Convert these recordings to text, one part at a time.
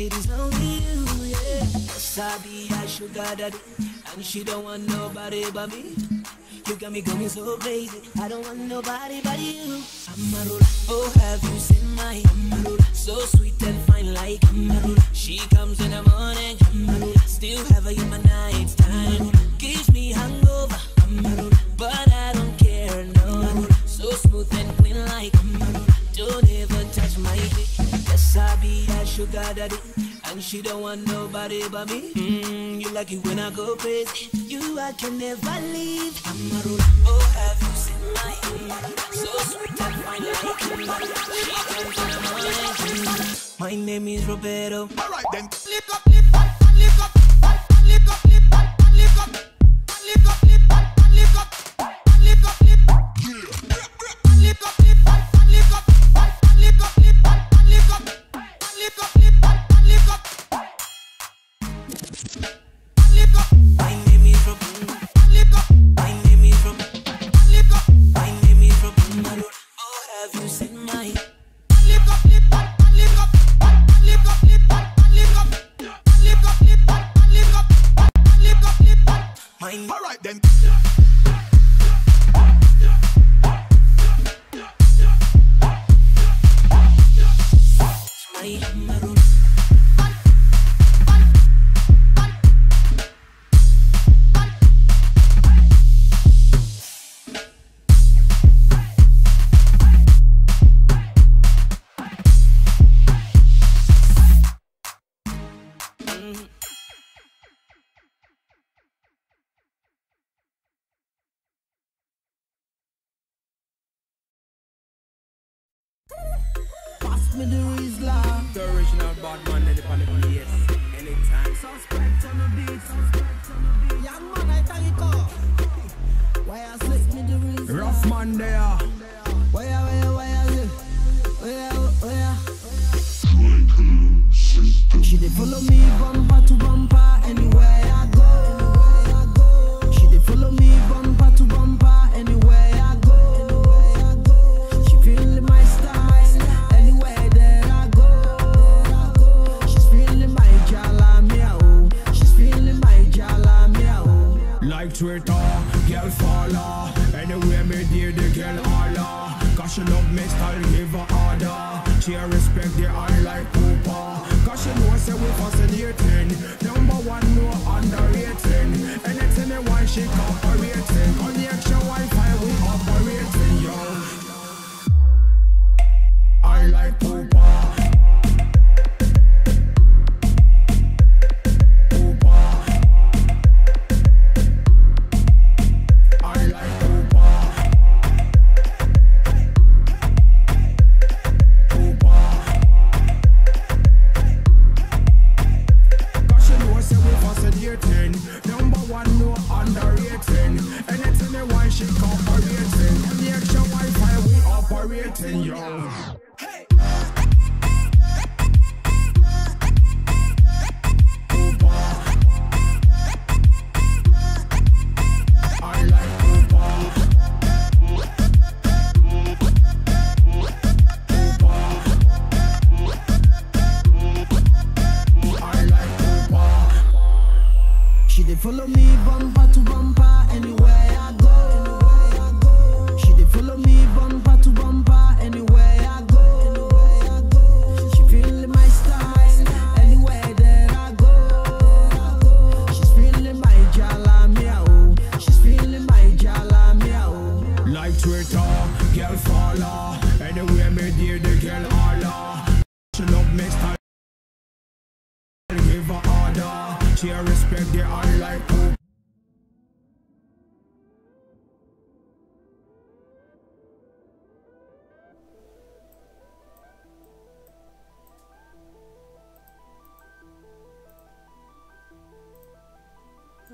and it is only you, yeah. Sabi, I sugar daddy, and she don't want nobody but me. You got me going so crazy, I don't want nobody but you. Amarula, oh have you seen my Amarula? So sweet and fine like Amarula. She comes in the morning, Amarula. Still have her in my night time. Gives me hungover, Amarula. But I don't Sabi that sugar daddy, and she don't want nobody but me. Mm, you like it when I go crazy. You I can never leave. I'm a ruler. Oh, have you seen my head? So sweet and fine like him. She can find my My name is Roberto. Alright then, flip up, flip up. one.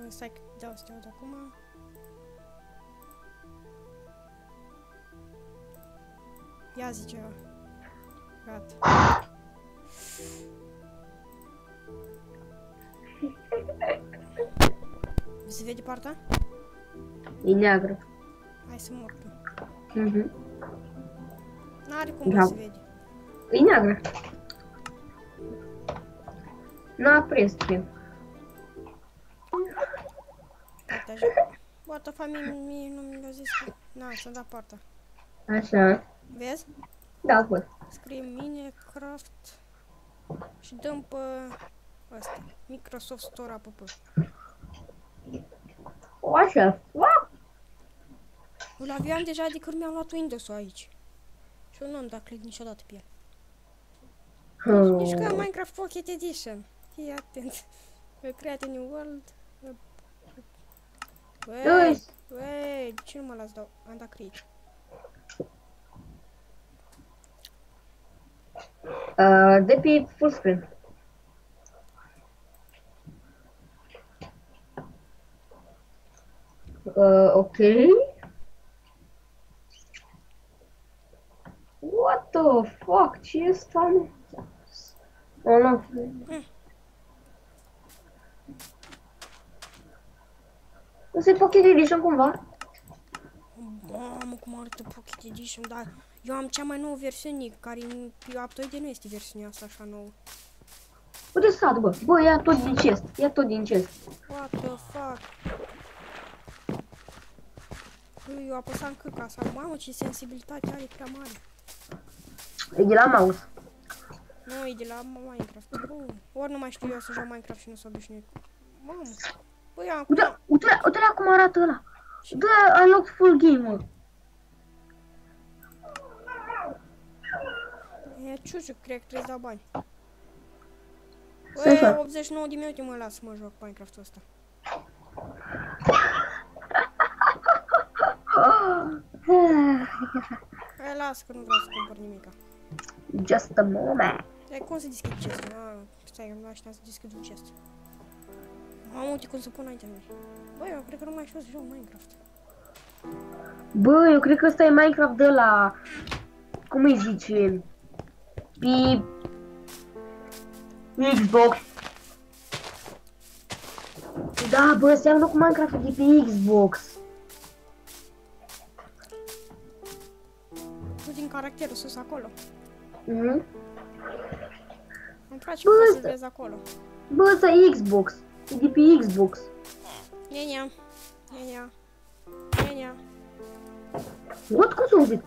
Stai că dau să te aud acum. Ia zi ceva. Gata. Se vede partea? E neagră. Hai să mor tu. Mhm. N-are cum Da. să se vede. E neagră. N-a prins timp. Așa. What the fuck, mie, mie nu mi-a zis că... Na, să-mi da partea. Așa. Vezi? Da, văd. Scrie Minecraft și dăm pe ăsta. Microsoft Store app. O, așa. Wow. Îl aveam deja de când mi-am luat Windows-ul aici. Și eu nu am dat click niciodată pe el. Nici că Minecraft Pocket Edition. Fii atent. We create a new world. Wait, Uite. wait, ce nu mă las dau? Am dat create. Uh, de pe full screen. Uh, ok. What the fuck? Ce e asta, mă? Oh, nu. Nu se poate edition cumva? Mamă, cum arată Pocket Edition, dar eu am cea mai nouă versiune, care în pe Aptoide nu este versiunea asta așa nouă. Uite stat, bă. Bă, ia tot din chest. Ia tot din chest. What the fuck? Băi, eu apăsam cât asta. Mamă, ce sensibilitate are prea mare. E de la mouse. Nu, e de la Minecraft. Bă, ori nu mai știu eu să joc Minecraft și nu s-a obișnuit. Mamă. Băi, acum... Uite, uite, uite la cum arată ăla. Dă unlock full game, mă. E ciuciu, cred că trebuie să dau bani. Stai așa. Băi, 89 de minute mă las să mă joc Minecraft-ul ăsta. Hai, las că nu vreau să cumpăr nimica. Just a moment. Dar cum să deschid chestul? Ah, stai, că nu aștept să deschid un chest. Mamă, uite cum să pun itemuri. Băi, eu cred că nu mai știu să joc Minecraft. Bă, eu cred că ăsta e Minecraft de la... Cum îi zice? Pe... Xbox. Da, bă, seamănă cu Minecraft de pe Xbox. Tu din caracterul sus acolo. Mhm. Îmi place Bă, că poți să ăsta- vezi acolo. Bă, ăsta e Xbox. E de pe Xbox. Nenia. Nenia. Nenia. What? Cum să auzit?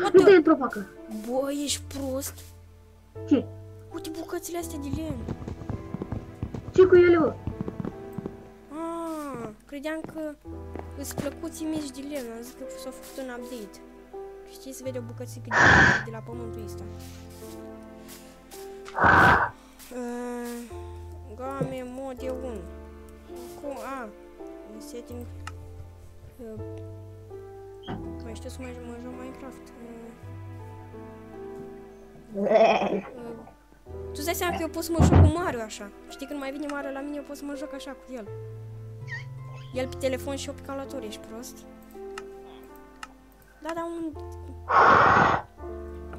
What Nu te the... într-o facă. Bă, ești prost. Ce? Uite bucățile astea de lemn. Ce cu ele, bă? Ah, credeam că îți plăcuții mici de lemn. Am zis că s-a făcut un update. Știi, se vede o bucățică de lemn de la pământul ăsta. Uh, game mode 1. Cum? A, în setting. Uh, mai știu să mai mă joc Minecraft. Uh, uh, tu îți dai seama că eu pot să mă joc cu Mario așa. Știi, când mai vine Mario la mine, eu pot să mă joc așa cu el. El pe telefon și eu pe calculator, ești prost? Da, dar un...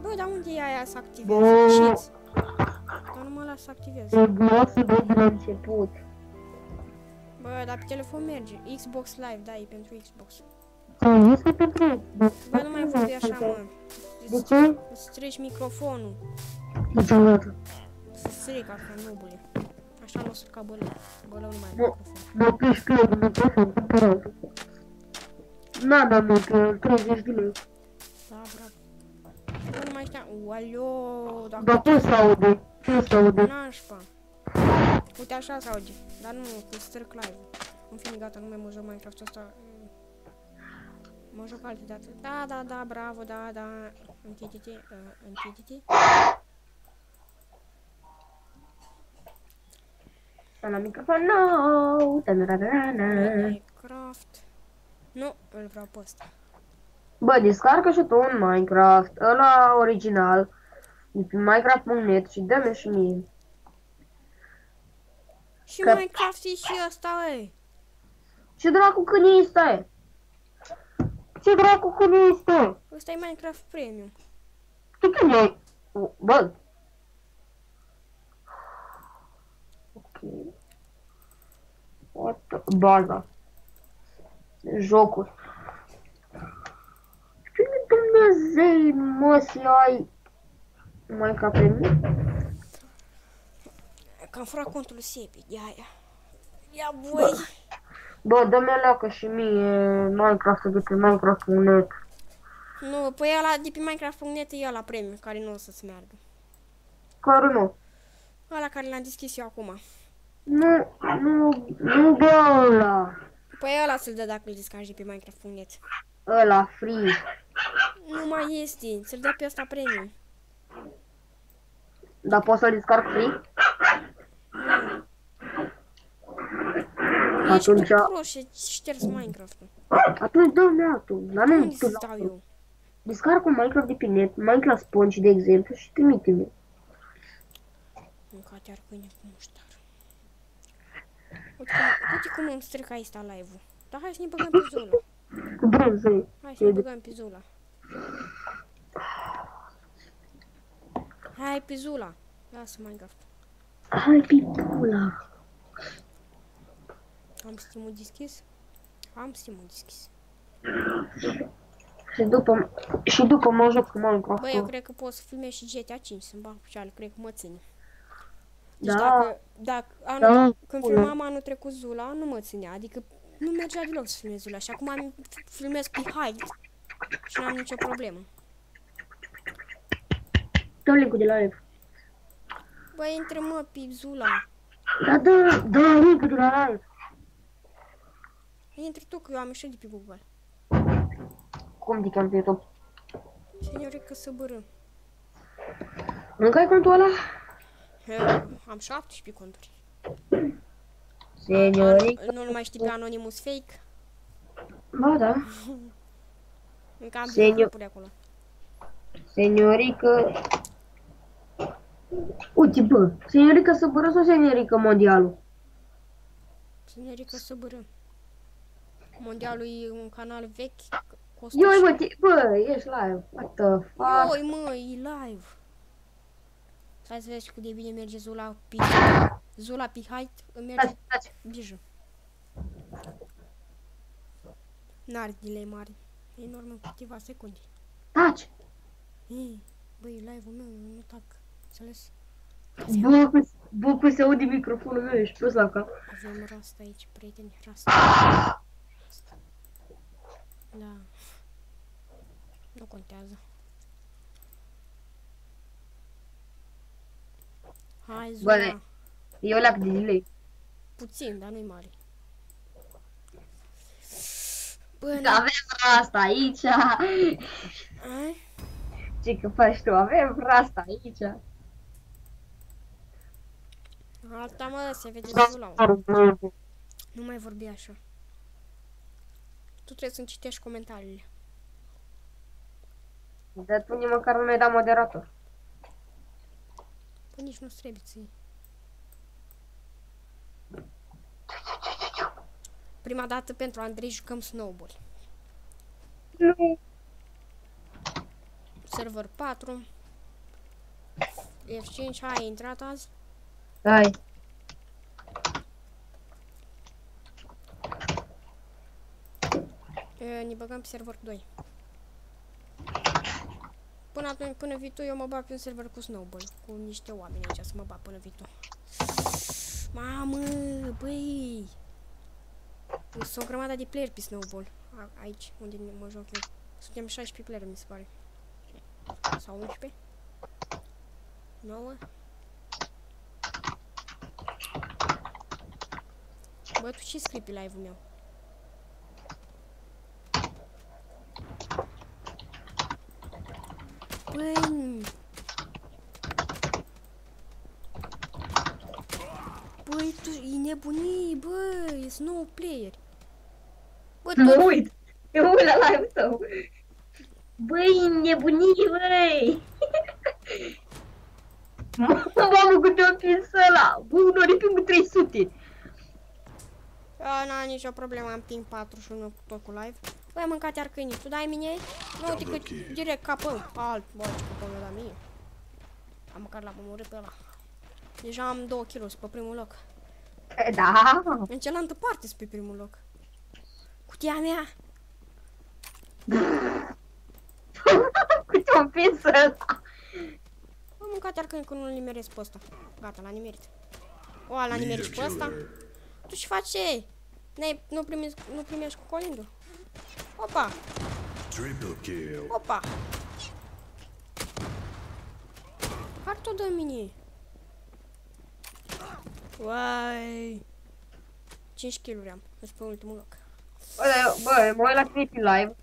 Bă, dar unde e aia să activez? Ieșiți! Că nu mă las să activez. E bun să vezi la început. Bă, dar pe telefon merge. Xbox Live, da, e pentru Xbox. Ți-am zis că pentru Xbox. Bă, nu mai vorbi așa, mă. De ce? Îți strici microfonul. Niciodată. Să stric altfel, nubule. Așa nu o să ca bălău. Bălău nu mai are Bă. microfon. Mă piși că eu de microfon cumpărat. N-am mai mult, că 30 de lei. Da, bravo. Bă, nu mai știam. Ualio, dacă Dar cum se aude? Ce se aude? Nașpa. Uite așa se aude. Dar nu, cu stric live. În fine, gata, nu mai mă joc Minecraft ăsta. Mă joc alte dată. Da, da, da, bravo, da, da. Închide-te, uh, închide-te. Am la microfon nou. Tanararana. Minecraft. Nu, îl vreau pe ăsta. Bă, descarcă și tu un Minecraft, ăla original, de pe Minecraft.net și dă-mi și mie. Și Că- Minecraft e și ăsta, ei. Ce dracu când e ăsta? Ce dracu când e ăsta? Ăsta e Minecraft Premium. Tu când e? Bă. Ok. What the... Baza. Jocuri. Cine Dumnezei mă să ai Minecraft Premium? Că am furat contul lui Sepi, de aia. Ia voi! Bă, dă-mi leacă și mie Minecraft de pe Minecraft.net. Nu, păi ăla de pe Minecraft.net e ăla Premium, care nu o să-ți meargă. Care nu? Ăla care l-am deschis eu acum. Nu, nu, nu bă ăla. Păi ăla să-l dă dacă îl descarci de pe Minecraft.net. Ăla, free. Nu mai este, să-l dă pe ăsta Premium. Dar poți să-l descarc free? Ești Atunci- cu pro și șters Minecraft-ul. Atunci dă-mi altul. Dar nu Unde tu să dau eu? Descarc un Minecraft de pe net, Minecraft Sponge, de exemplu, și trimite-mi. Mâncate ar câine cu muștar. Uite cum, uite cum îmi strică aici live-ul. Dar hai să ne băgăm pe Zula. Brânză. Hai să ne băgăm pe Zula. Hai pe Zula. Lasă Minecraft. Hai, pipula. Am Steam-ul deschis? Am Steam-ul deschis. Și după, și după mă joc cu Minecraft. Băi, eu cred că pot să filmez și GTA 5 să-mi bag picioarele, cred că mă ține. Deci Da. dacă, dacă anul, Da. când filmam anul trecut Zula, nu mă ținea, adică nu mergea deloc să filmez Zula și acum am, filmez pe height și n-am nicio problemă. Dă link de la live. Băi, intră mă pe Zula. Da, dă, dă link de la live. Intră tu că eu am ieșit de pe Google. Cum te cheamă pe YouTube? Seniorică să bără. Încă ai contul ăla? Am 17 conturi. Senioric. Nu-l mai știi pe Anonymous Fake? Ba da. Încă am Senior- grupuri acolo. Seniorică... Uite, bă, seniorică să bără sau seniorică mondialul? Seniorică să bără. Mondialul e un canal vechi. Costă Ioi, bă, te- bă, ești live. What the fuck? Oi, mă, e live. Stai să vezi cât de bine merge Zula pe... Zula pe height îmi merge Taci, taci. bijă. N-are delay mare. E în urmă cu câteva secunde. Taci. Ei, Băi, live-ul meu, nu tac. Înțeles? Bă, că- bă, că se aude microfonul meu, ești pus la cap. Avem rast aici, prieteni, rast. Rast. Da. Nu contează. Hai, Zula. Bă, Eu leac de delay. Puțin, dar nu-i mare. Bă, Că ne... avem asta aici. Ai? Ce că faci tu? Avem asta aici. Alta mă, se vede Zula. Nu mai vorbi așa. Tu trebuie să-mi citești comentariile. Dar tu nici măcar nu mi-ai dat moderator. Păi nici nu trebuie să Prima dată pentru Andrei jucăm Snowball. Nu. Server 4. F5, hai, ai intrat azi? Hai. E, ne băgăm pe server 2. Până atunci, până vii tu, eu mă bag pe un server cu Snowball. Cu niște oameni aici să mă bag până vii tu. Mamă, băi! Sunt o grămadă de player pe Snowball. A, aici, unde mă joc eu. Suntem 16 player, mi se pare. Sau 11? 9? Bă, tu ce scrii pe live-ul meu? Băi... Băi, tu, e nebunii, bă, sunt nou player. Bă, Mă tot, uit. Eu uit la live tău. Băi, nebunii, băi. Mamă, câte o prins ăla. Bă, un oripim cu 300. A, n-am nicio problemă, am ping 41 tot cu live. Băi, am mâncat iar câinii, tu dai mine? Nu, uite că direct capă, alt, bă, ce capă mi-a dat mie. Am măcar l-am omorât pe ăla. Deja am 2 kg pe primul loc. Da. În cealaltă parte sunt pe primul loc. Cutia mea! Câte o prins ăla. Am mâncat iar când, când nu-l nimeresc pe ăsta. Gata, l-a nimerit. O, l-a nimerit și pe ăsta. Tu ce faci ce? N-ai, nu, primești, nu primești cu colindul? Opa, Triple kill. opa. Fac tot de mine. Uai. 5 kg am. Sunt pe ultimul loc. Bă, dar- bă, mă uit la tine pe live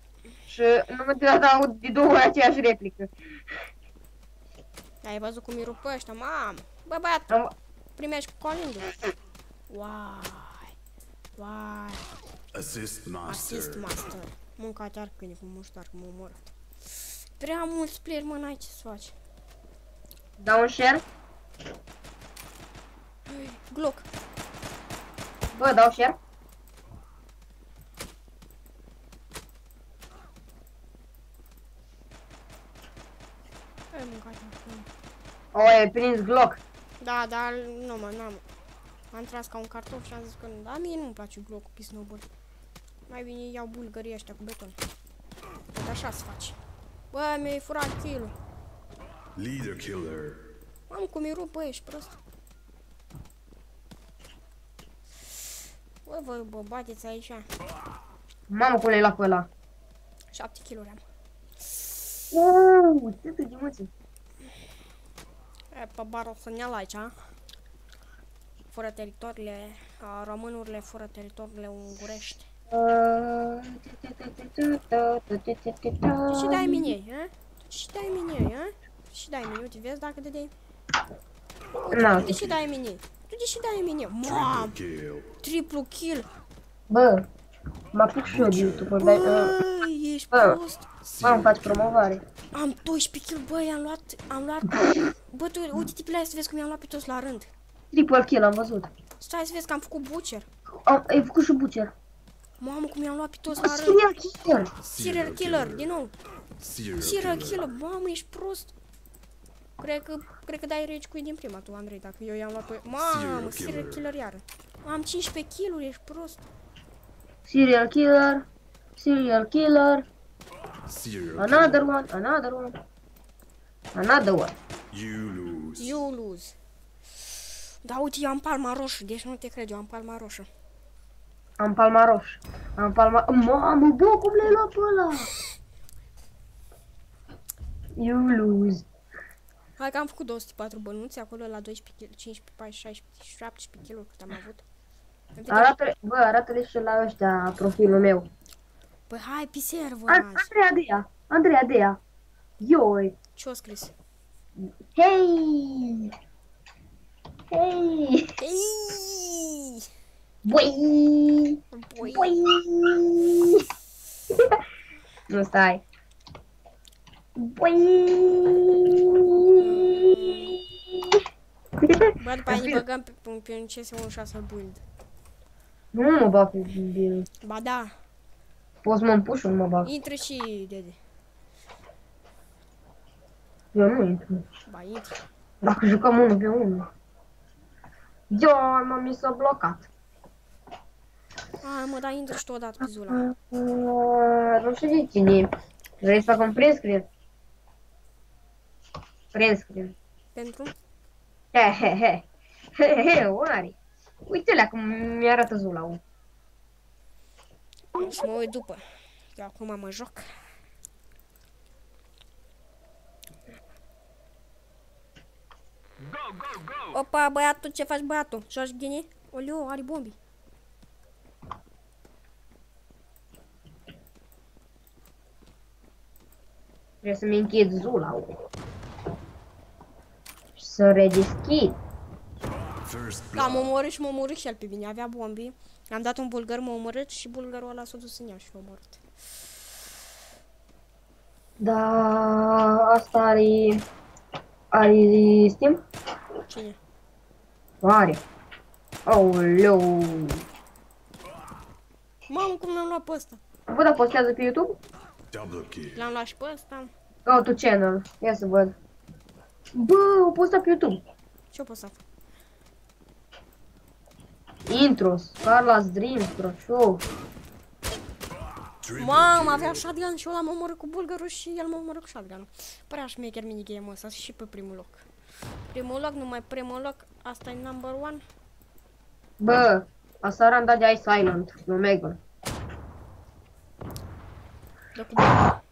și nu mă trebuie să aud de două ori aceeași replică. Ai văzut cum îi rup pe ăștia, mam. Bă, băiat, Am- primești cu colindul. Uai. Uai. Assist master. Assist master. Mâncat iar câine cu muștar, cum mă omor. Prea mulți player, mă, n-ai ce să faci. Dau un share? Glock. Bă, dau share? Ai mâncat iar câine. O, e prins Glock. Da, dar nu mă, n-am. Am tras ca un cartof și am zis că nu. Da, mie nu-mi place glock cu snowball. Mai bine iau bulgării ăștia cu beton. Tot așa se face. Bă, mi-ai furat kill Leader killer. Am cum i rup, bă, ești prost. Bă, voi, bă, bateți aici. Mamă, cum le-ai luat pe ăla. 7 kg am. Uuu, ce de muții. E, pe bar o să ne like, a? Fără teritoriile, a, românurile fără teritoriile ungurești. Tu ce dai mine, a? Tu ce dai mine, a? Tu ce dai mine, uite, vezi dacă dădeai? Na, Tu de ce dai mine? Tu de ce dai mine? Mam, Triple kill. triplu kill. Bă, mă apuc și eu de YouTube, dar... Bă, ești Bă. prost. Mă, îmi faci promovare. Am 12 kill, băi, am luat, am luat... Bă, tu, uite-te pe la să vezi cum i-am luat pe toți la rând. Triple kill, am văzut. Stai să vezi că am făcut butcher. Am, ai făcut și bucer. Mamă, cum i-am luat pe toți la rând. Serial killer. Serial killer, din nou. Serial Serial killer. killer, mamă, ești prost. Cred că, cred că dai rage cu din prima tu, Andrei, dacă eu i-am luat pe... Mamă, Serial serial killer. killer iară. Am 15 kill ești prost. Serial killer. Serial killer. Serial Another one, another one. Another one. You lose. You lose. Da, uite, eu am palma roșu, deci nu te cred, eu am palma roșu. Am palma roșu. Am palma... Mamă, bă, cum le-ai luat pe ăla? You lose. Hai că am făcut 204 bănuți, acolo la 12 kg, 15, 14, 16, 17 kg cât am avut. În video- Arată, bă, arată-le și la ăștia profilul meu. Păi hai, pe server An- azi. Andreea Dea. Andreea Dea. Ioi. Ce-o scris? Hei! Hei! Ei! Băi! Băi, Băi! nu stai. Băi! bă, după aia ne băgăm pe, pe, pe un CS16 build. Nu mă bag pe bine. Ba da, Poți mă împuși, nu mă bag. intră și Dede. Eu nu intru. Ba, intră. Dacă jucăm unul pe unul. Eu mă mi s-a blocat. A, mă, da, intră și tu odată pe Zula. Uh, nu știu de cine. Vrei să fac un print screen? Print screen. Pentru? He, he, he. He, he, oare? Uite-le cum mi-arată Zula. O să mă uit după. Eu acum mă joc. Opa, băiatul, ce faci băiatul? Joci ghine? Oleo, are bombi. Trebuie să-mi închid Zula. Și să redeschid. First L-am blood. omorât și m-a omorât și el pe mine. Avea bombi. I-am dat un bulgar, m-a omorât și bulgarul ăla s-a dus în ea și l-a omorât. Da, asta are... Are Steam? Cine? Are. Aoleu. Mamă, cum l-am luat pe ăsta? Bă, dar postează pe YouTube? Double kill. L-am luat și pe ăsta. Go to channel. Ia să văd. Bă, o postat pe YouTube. Ce-o postat? Intros, Carla's Dreams, Brașov. Triple Mamă, kill. avea shotgun și eu l-am omorât cu bulgarul și el m-a omorât cu shotgun Părea șmecher minigame-ul ăsta și pe primul loc. Primul loc, numai primul loc, asta e number one. Bă, aseară am dat de Ice Island, în Omega. De cu bulgar.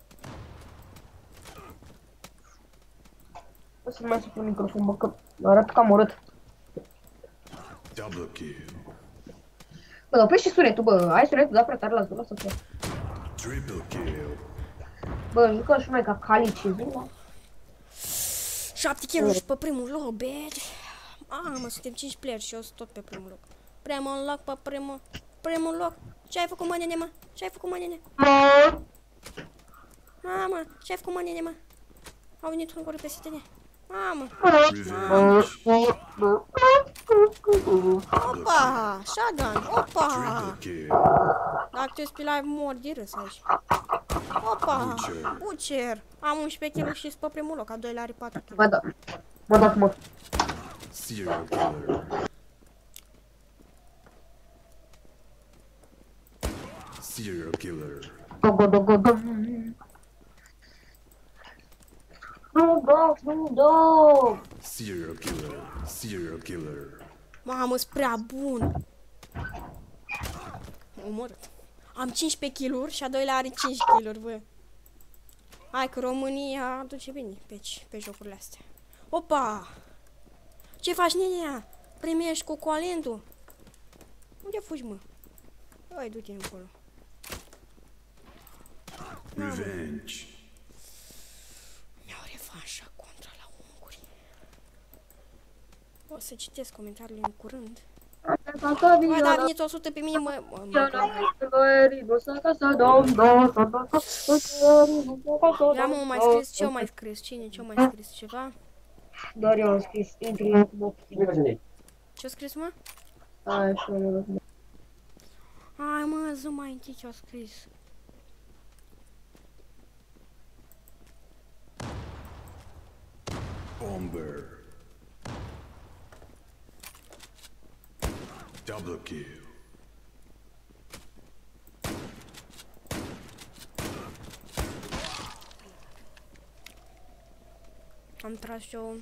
O să mai supun microfon, bă, că arăt cam urât. Double kill. Bă, dar oprește și sunetul, bă, ai sunetul dat prea tare la zona să fie. Triple kill. Bă, jucăm și noi ca Calici și Zula. 7 kill pe primul loc, bitch. Mamă, suntem 5 player și eu sunt tot pe primul loc. Primul loc pe primul, primul loc. Ce ai făcut, mă, nene, mă? Ce ai făcut, mă, nene? Mamă, ce ai făcut, mă, nene, mă? Au venit un gură peste tine. Mamă. Revenge. Opa, shotgun, opa. Triple kill. Dacă te uiți pe live, mor de râs aici. Opa, Butcher. Butcher. Am 11 kg și sunt pe primul loc, al doilea are 4 kg. Bă, da. Bă, da, mă. Serial killer. Serial killer. Go, go, go, go, go. Nu, dog, nu, dog. Serial killer. Serial killer. Mamă, sunt prea bun. Omorât. Am 15 kg și a doilea are 5 kg, bă. Hai că România aduce bine pe, ci- pe jocurile astea. Opa! Ce faci, nenea? Primești cu coalentul? Unde fugi, mă? Hai, du-te încolo. Revenge. Mi-au revanșa contra la unguri. O să citesc comentariile în curând. Bă, dar veniți 100 pe mine, mă... mă, mă Ia mă, mai scris, ce-o mai scris? Cine, ce-o mai scris? Ceva? Doar eu am scris, intru în cu Ce-o scris, mă? Hai, și eu Hai, mă, zi mai întâi ce-o scris. Bomber. Double kill. Am tras și eu...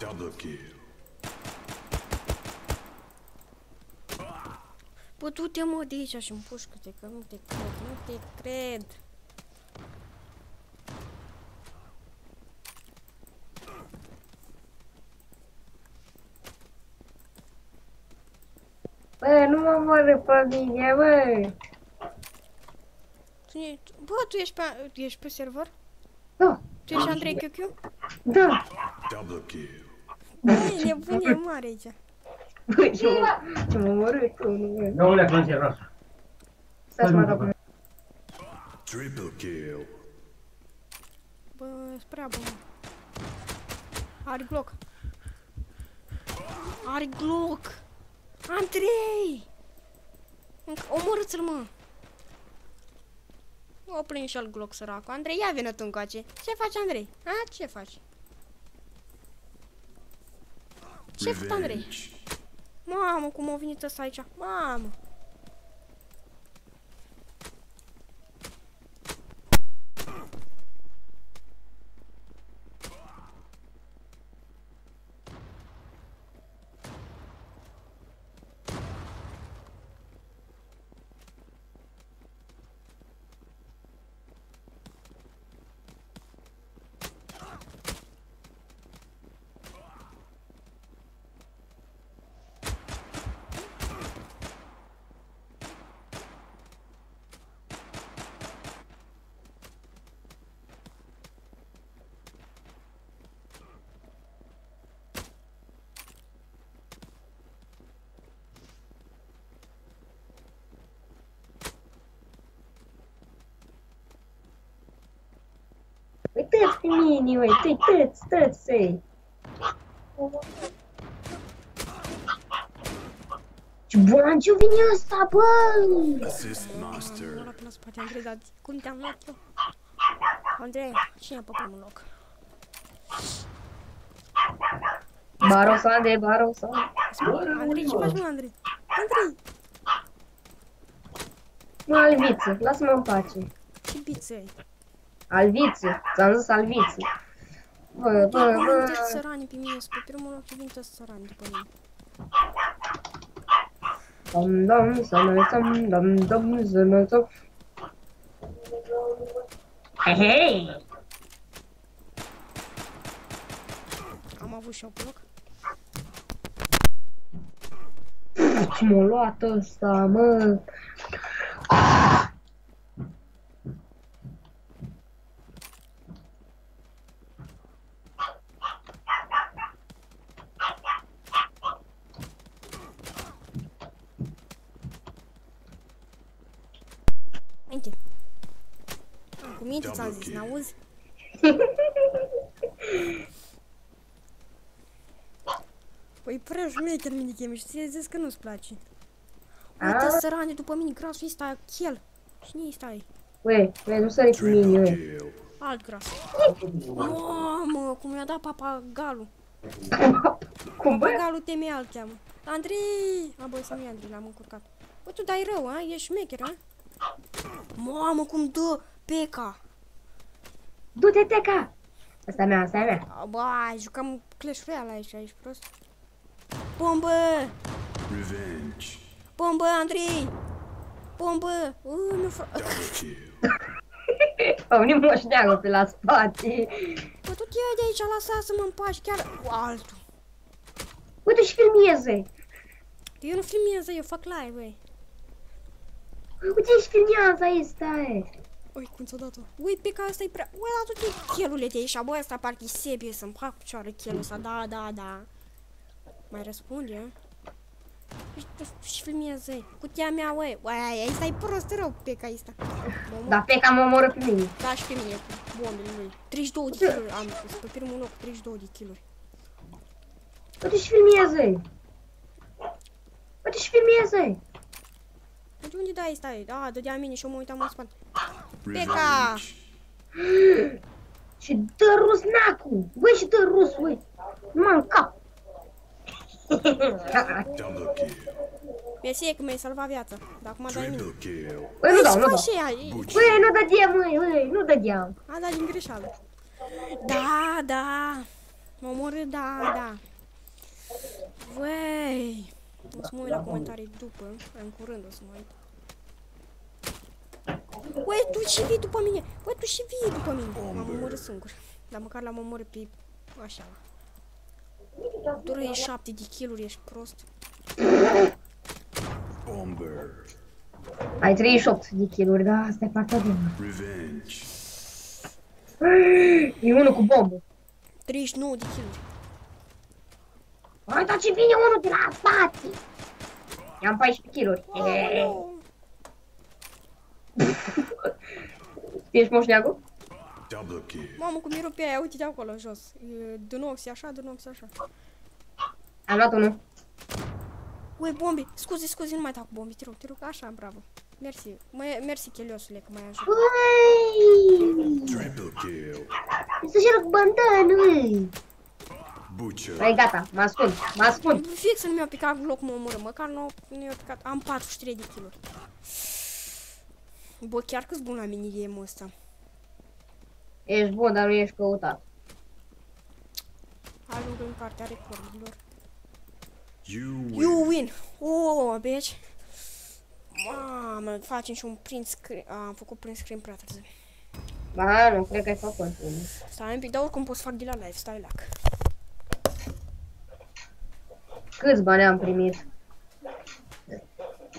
Double kill. Bă, du-te, mă, de aici și împușcă-te, că nu te cred, nu te cred. Bă, nu mă moare pe mine, bă. Tu e... Bă, tu ești pe, tu ești pe server? Da, Tu ești Andrei QQ? da. Double kill. Bă, e nebunie mare aici. Bă, ce mă, ce mă omorât tu, nu, bă. Nu le frunze roșu. Stai să mă dau pe Triple kill. Bă, sunt prea bun. Are Glock. Are Glock. Andrei! Înc- Omorâți-l, mă! O plin și al Glock, săracul. Andrei, ia vină tu încoace. Ce faci, Andrei? A, ce faci? Ce faci, Andrei? Revenge. Mamă, cum a venit ăsta aici. Mamă! Tăți pe mine, ui, tu tăți, tăți, ui. Ce bolanciu vine ăsta, bă! Assist Am master. luat pe la spate, Andrei, dar cum te-am luat eu? Andrei, cine a pe primul loc? Barosande, barosande. Andrei, ce faci, mă, Andrei? Andrei, Mă, alviță, lasă-mă în pace. ce biță ai? Alviță, ți-am zis alviță. Bă, bă, Bă, bă, bă. ăștia sărani pe mine, sunt pe primul loc și vin toți sărani după mine. Dom, dom, sănătăm, dom, dom, sănătăm. Hei, hei! Am avut și eu pe loc. Ce m-a luat ăsta, mă? Minte. Am cu minte ți-am zis, n-auzi? Păi prea șmecher minigame și ți-ai zis că nu-ți place. Uite, A? sărane după mine, grasul ăsta, chel. Cine stai? Ue, ue, nu sări cu mine, Triple ue. kill. Alt gras. Mamă, cum i-a dat papagalul. Cum, bă? Papagalul temei îl cheamă. Andrei! A, băi, să nu Andrei, l-am încurcat. Bă, tu dai rău, a? Ești șmecher, a? Mamă, cum dă peca. Du-te, teca! Asta e mea, asta e mea. A, Bă, ai, jucam Clash Royale aici, ești prost. Bombă! Revenge. Bombă, Andrei! Bombă! Uh, mi-a fă... Double kill. Au nimeni moșneagă pe la spate. Bă, tu te iei de aici, lasă-mă în pași, chiar cu altul. Uite și filmeze. Eu nu filmez, eu fac live, băi. Uite și filmează aici, stai. Ui, cum ți-o dat-o? Ui, pe că asta e prea... Ui, dar tu te chelule de aici, bă, ăsta parcă-i sebie să-mi fac picioare chelul ăsta, da, da, da. Mai răspunde, a? Și filmează, cutia mea, ui. Ui, ăsta e prost rău, pe ca ăsta. Mă, mă, Dar peca mă omoră pe mine. Da, și pe mine cu bombele lui. 32 de kiluri am, sunt pe primul loc, 32 de kiluri. Uite și filmeze. Uite și filmeze. Bă, De unde dai stai? Da, dădea mine și eu mă uitam în spate. Revenge. Peca! Și dă rus nacu. Băi, și dă rus, ui. Mă în cap. Double kill. Mersi că mi-ai salvat viața. Dar acum dai mine. Triple kill. Băi, nu dau, nu Băi, dau. și ea, Butcher. Băi, nu dădeam, măi, băi, nu dădeam. A, da, din greșeală. Da, da. Mă omorât, da, da. Băi. O să mă uit la comentarii după. În curând o să mă uit. Băi, tu și vii după mine. Băi, tu și vii după mine. M-am omorât singur. Dar măcar l-am omorât pe așa. Tu e 7 de kiluri, ești prost. Bomber. Ai 38 de kiluri, da, asta e partea bună. Revenge. E unul cu bombă. 39 de kiluri. Ai, dar ce vine unul de la spate. I-am 14 kiluri. Aoleu. Ești moșneagul? Double kill. Mamă, cum e rupe aia, uite de acolo jos. E Dunoxi așa, Dunoxi așa. Am luat unul. Ui, bombi! Scuze, scuze, nu mai dau cu bombi, te rog, te rog, așa, bravo. Mersi, mă, mersi, cheliosule, că m-ai ajutat. Băi! Triple kill. Să joc bandanul. Butcher. Băi, gata, mă ascund, mă ascund. Fix nu mi-a picat loc mă omoră, măcar nu, nu i-a picat, am 43 de kilori. Bă, chiar că-s bun la minigame-ul ăsta. Ești bun, dar nu ești căutat. Ajung în partea recordurilor. You win. You win! Oh, bitch! Mamă, facem și un print screen. A, am făcut print screen prea târziu. Ba, nu, cred că ai făcut. Stai un pic, dar oricum pot să fac de la live, stai lac. Câți bani am primit?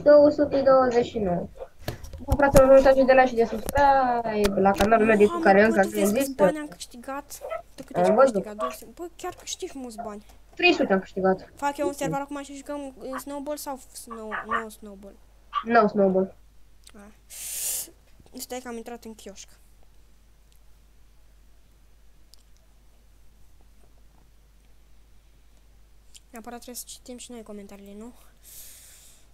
229. Fraților, nu uitați de la și de subscribe da, la canalul meu de cu care încă nu există. bani am câștigat? De câte am câștigat? Bă, chiar câștigi mulți bani. 300 am câștigat. Fac eu un server acum și jucăm snowball sau snow, no snowball? No snowball. Ah. Stai că am intrat în chioșc. Neapărat trebuie să citim și noi comentariile, nu?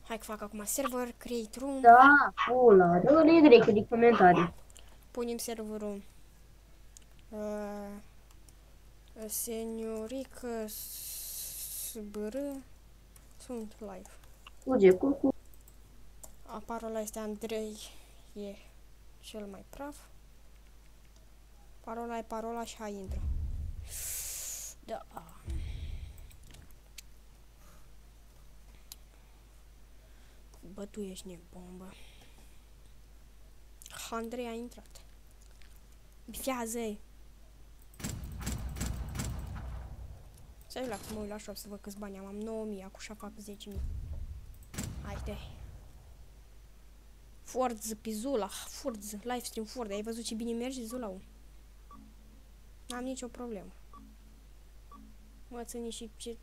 Hai că fac acum server, create room, Da, pula, dă-le direct din comentarii. punem serverul uh, Seniorică SBR sunt live. Fuge, cu, cu. A, parola este Andrei e cel mai praf. Parola e parola și hai intră. Da. Bă, tu ești nebun, bă. Andrei a intrat. Bifează-i. Să la să mă uit la shop să văd câți bani am. Am 9000, acum și fac 10.000. Haide. Forz, Pizula, Forz, livestream Ford. Ai văzut ce bine merge Zula? N-am nicio problemă. Mă ține și ce,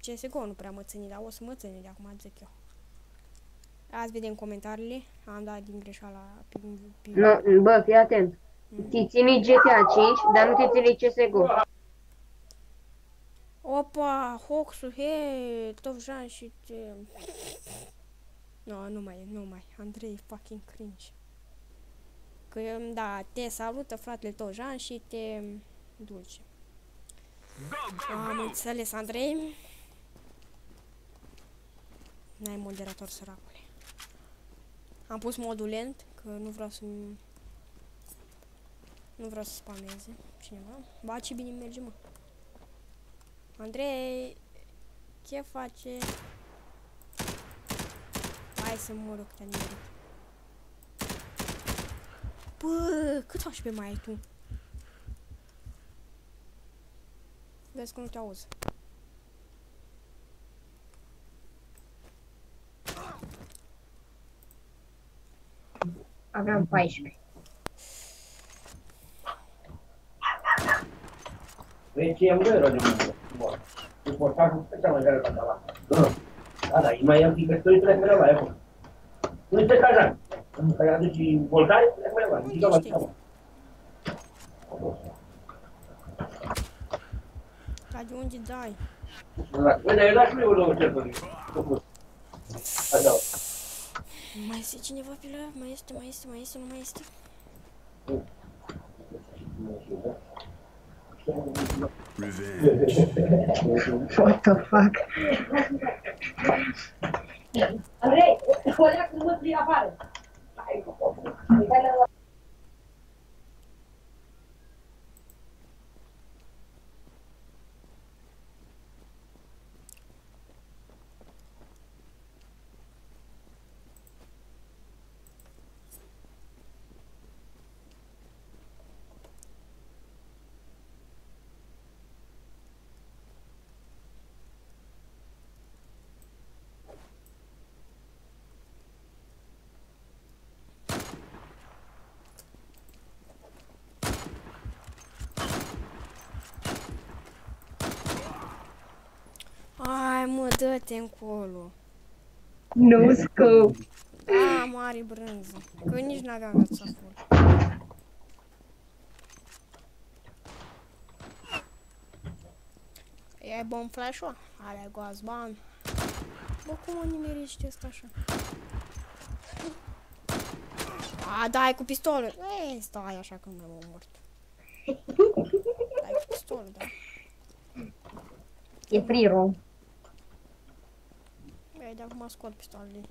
CSGO nu prea mă ține, dar o să mă ține de acum, zic eu. Azi vedem comentariile. Am dat din greșeala pe, pe... Nu, bă, fii atent. Te ține GTA 5, dar nu te ține CSGO. Opa, Hoxu, he, Tovjan și te... No, nu mai, nu mai. Andrei fucking cringe. Că, da, te salută fratele Tovjan și te dulce. Am înțeles, Andrei. N-ai moderator, săracule. Am pus modul lent, că nu vreau să Nu vreau să spameze cineva. Ba, ce bine merge, mă. Andrei, ce face? Hai să mor că te-am nimerit. Bă, cât faci pe mai ai tu? Vezi că nu te auzi. Aveam 14. Deci e un vero di mondo. Buono. Si può fare facciamo vedere quanta va. Allora, i mai anche per tutti le mele vai. Nu este cazan. În care aduci voltare, le mele vai. Dică vă Dar de unde dai? Vede, eu dați lui unul cel puțin. Așa. Mai este cineva pe la? Mai este, mai este, mai este, nu mai este? Revenge. What the fuck? Andrei, o leacă să mă pli afară. Ai, mă, dă-te încolo. No scope. A, mare brânză. Că nici n-aveam viața full. E bun flash-ul? Are goaz bani. Bă, cum o nimerește ăsta așa? A, dai cu pistolul. Ei, stai așa că mi-am omort. Dai cu pistolul, da. E free Băi, de acum scot pistolul.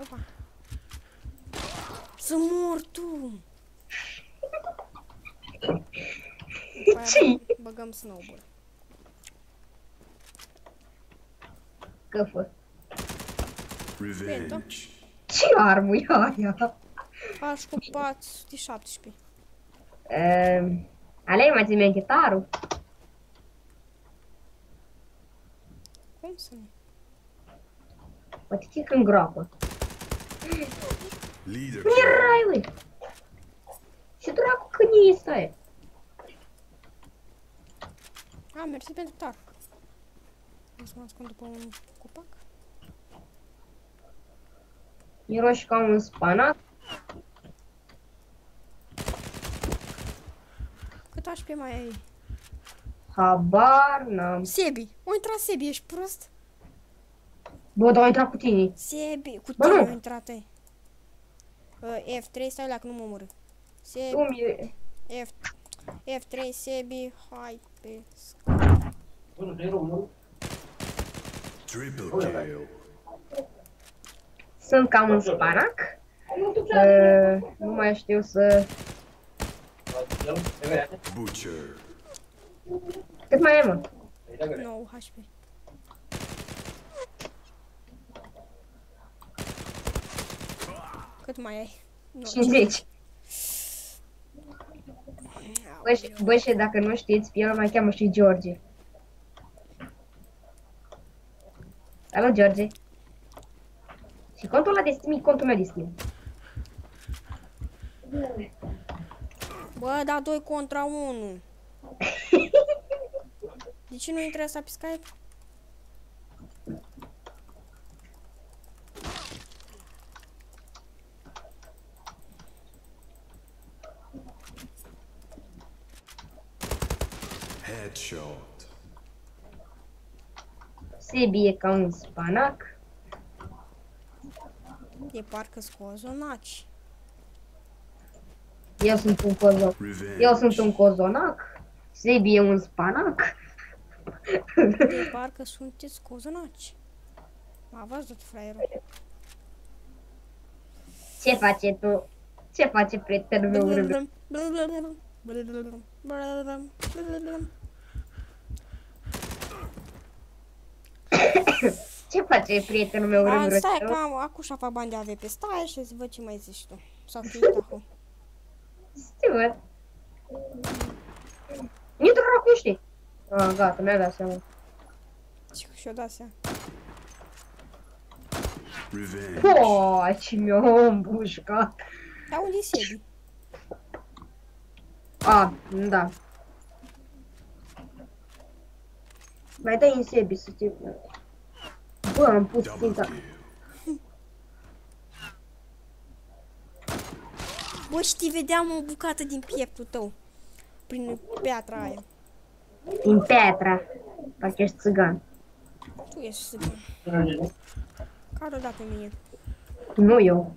Opa. Să mor tu! Ce? Băgăm snowball. Căfă. Revenge. Ce armă e aia? Aș cu 417. Um, alei mai ții minte tarul? Cum să nu? Poate ce când groapă. Leader Nu erai, ui! Ce dracu când e stai? A, mersi pentru tar. O să mă ascund după un copac. Miroși ca un spanat. HP mai ai? Habar n-am. Sebi. O intrat Sebi, ești prost? Bă, dar au intrat cu tine. Sebi, cu Bă, tine nu. a intrat ai. Uh, F3, stai la că nu mă omoră. Sebi, Cum e? F... F3, Sebi, hai pe... Unul de român. Triple kill. Sunt cam un spanac. Uh, nu mai știu să... El, se vede. Butcher. Cât mai e, mă? 9 HP. Cât mai ai? Nu, 50. Bă, și, bă, și dacă nu știți, pe el mai cheamă și George. Alo, George. Și contul ăla de Steam e contul meu de Steam. Bă, da 2 contra 1. De ce nu intră asta pe Skype? Headshot. Sebi e ca un spanac. E parcă scozonaci. Eu sunt un cozonac. Revenge. Eu sunt un cozonac. Sebi e un spanac. E parcă sunteți scozonaci. M-a văzut fraierul. Ce face tu? Ce face prietenul meu urât? Ce face prietenul meu A, urât? stai că am, acum și-a fac bani de AVP. Stai și să văd ce mai zici tu. Sau tu uita acum. Ce văd? Nu dracu știi. Ah, gata, mi-a dat seama. Ce și-o dat seama. Revenge. Oh, ce mi-a îmbușcat. Dar unde e Sebi? Ah, da. Mai dai în sebi să te... Bă, am pus Double ținta. kill. Bă, știi, vedeam o bucată din pieptul tău. Prin piatra aia. Din Petra. Parcă ești țigan. Tu ești să Care o dat pe mine? Nu eu.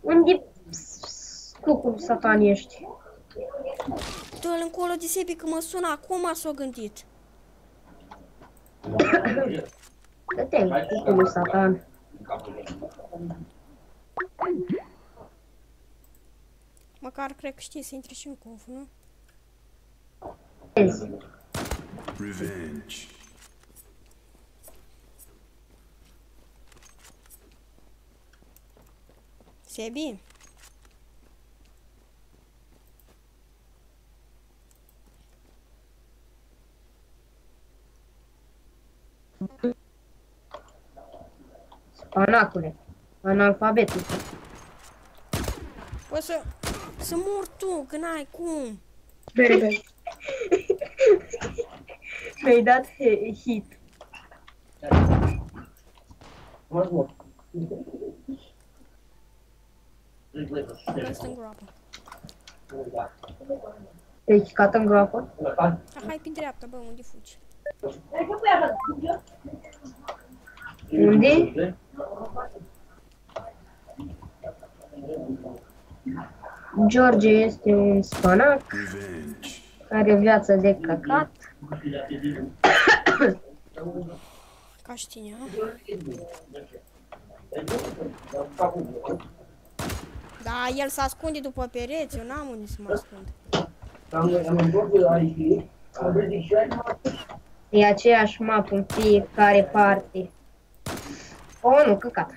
Unde cucul satan ești? Dă-l încolo de Sebi că mă sună acum s-o gândit. Dă-te-ai, cucul satan. Măcar cred că știți să intri și în conf, nu? Vezi. Revenge. Sebi? Spanacule. Analfabetul. Bă, să, să mor tu, că n-ai cum. Very bad. Mi-ai dat he- hit. Mă mă. Asta în groapă. Te-ai chicat în groapă? Ah, hai pe dreapta, bă, unde fugi? Unde? George este un spanac Revenge. are o viață de căcat. Ca și știne, ha? Da, el se ascunde după pereți, eu n-am unde să mă ascund. Am am întors de aici. Am văzut și aici. E aceeași mapă în fiecare parte. O, nu, căcat.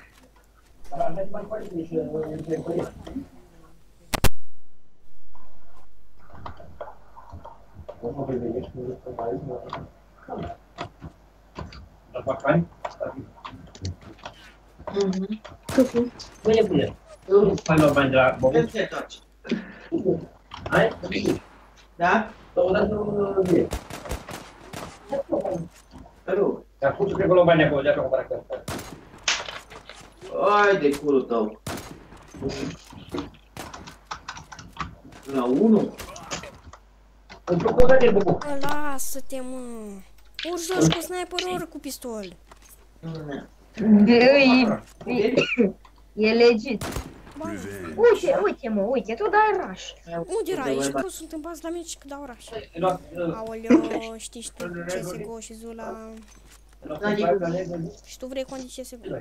Bine, bine. Nu mai mă bani de la Când moment. te întorci? Hai? Da? Două dată nu bine. Nu. Dar cum să cred că luăm bani acolo de acolo cumpărat asta? Ai de culul tău. La 1? Într-o poză de bubu. Bă, lasă-te, mă. Ori joci cu sniper, ori cu pistol. E, e legit. Bă, Uite, uite mă, uite, tu dai rush. unde erai? Și cum sunt în bază la mine și că dau oraș? E luat, uh, Aoleo, știi și tu CSGO și Zula. e luat în bază, le- Și tu vrei condiții CSGO.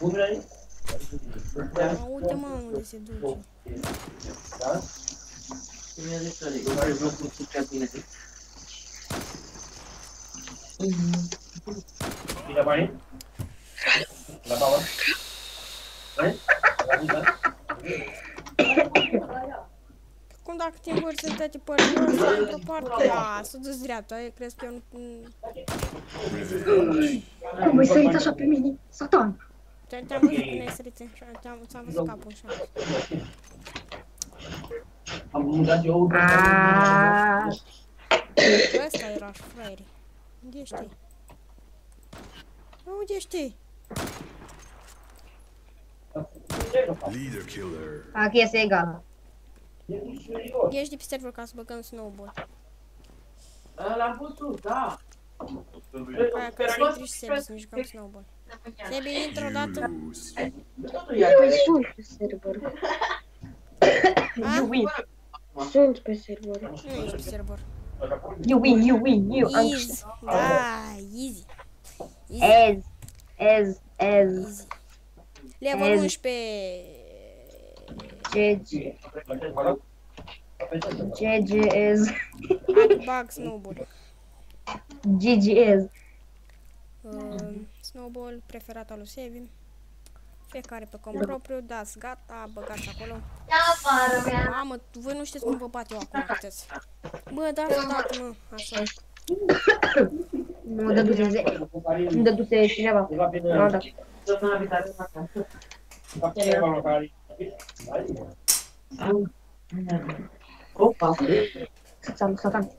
Unde ai? Ma, uite mă unde se duce. Da? Mi-a zis că nu are vreun cu prea bine. Bine, bani? La baba? Hai? La zi, da? Cum dacă te învârți în toate părțile, o să într-o parte, a, să duci dreapta, e, crezi că eu nu... Cum ai sărit așa pe mine? Satan. Te- Te-am văzut când ai sărit, așa, te-am ți-am văzut capul așa. Am mutat eu. Aaaa. Ăsta era fraieri. Unde ești? Mă, Unde ești? Leader killer. Fac iese egal. Ești de pe server ca să băgăm snowball. L-am pus sus, da. Aia ca să intri și Sebi să ne jucăm snowball. Sebi, intră odată. Păi sunt pe server. You win. Sunt pe server. Nu ești pe server. You win, you win, you. Easy. Da, easy. Easy. Ez. Ez. Ez. Easy. Level Ez. 11. GG. GG ez. Bag snowball. GG ez. Uh, snowball preferat al lui Sebi. Fiecare pe cont propriu, dați gata, băgați acolo. Mamă, voi nu știți cum vă bat eu acum, puteți. Bă, dați odată, mă, așa. Nu dă du-te ze. Nu dă du-te cineva. Nu da. Săptămâna viitoare mă acasă. Opa. Satan, satan.